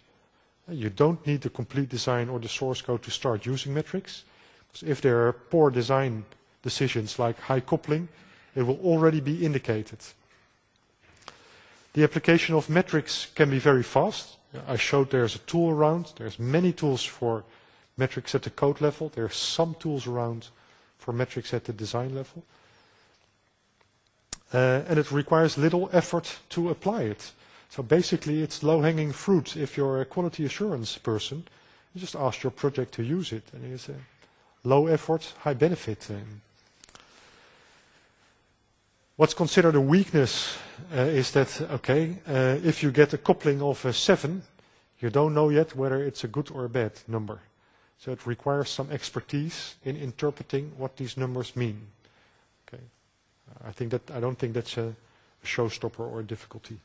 You don't need the complete design or the source code to start using metrics. Because if there are poor design decisions like high coupling, it will already be indicated. The application of metrics can be very fast. I showed there's a tool around. There's many tools for metrics at the code level. There are some tools around for metrics at the design level. Uh, and it requires little effort to apply it. So basically, it's low-hanging fruit. If you're a quality assurance person, you just ask your project to use it, and it's a low effort, high benefit. What's considered a weakness uh, is that, okay, uh, if you get a coupling of a 7, you don't know yet whether it's a good or a bad number. So it requires some expertise in interpreting what these numbers mean. I think that I don't think that's a showstopper or a difficulty.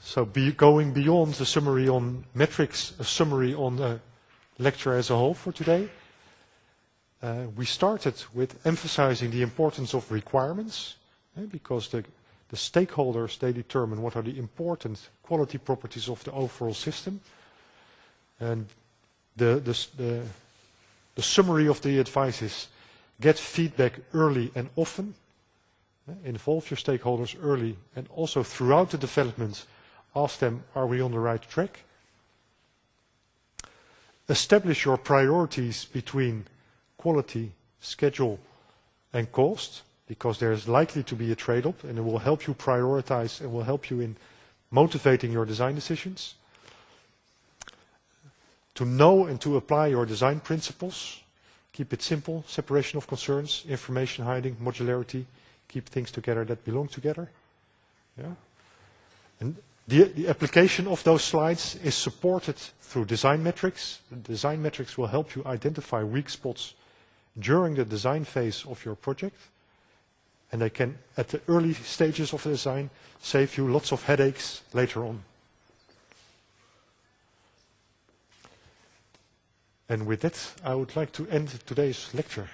So be going beyond the summary on metrics, a summary on the lecture as a whole for today. Uh, we started with emphasizing the importance of requirements, eh, because the, the stakeholders, they determine what are the important quality properties of the overall system. And the, the, the, the summary of the advice is get feedback early and often, eh, involve your stakeholders early and also throughout the development ask them, are we on the right track? Establish your priorities between quality, schedule, and cost, because there is likely to be a trade-off, and it will help you prioritize and will help you in motivating your design decisions. To know and to apply your design principles, keep it simple, separation of concerns, information hiding, modularity, keep things together that belong together. Yeah. And the, the application of those slides is supported through design metrics. The design metrics will help you identify weak spots during the design phase of your project. And they can, at the early stages of the design, save you lots of headaches later on. And with that, I would like to end today's lecture.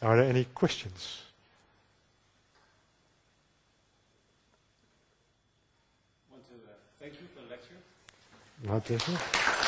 Are there any questions? want to uh, thank you for the lecture. My pleasure.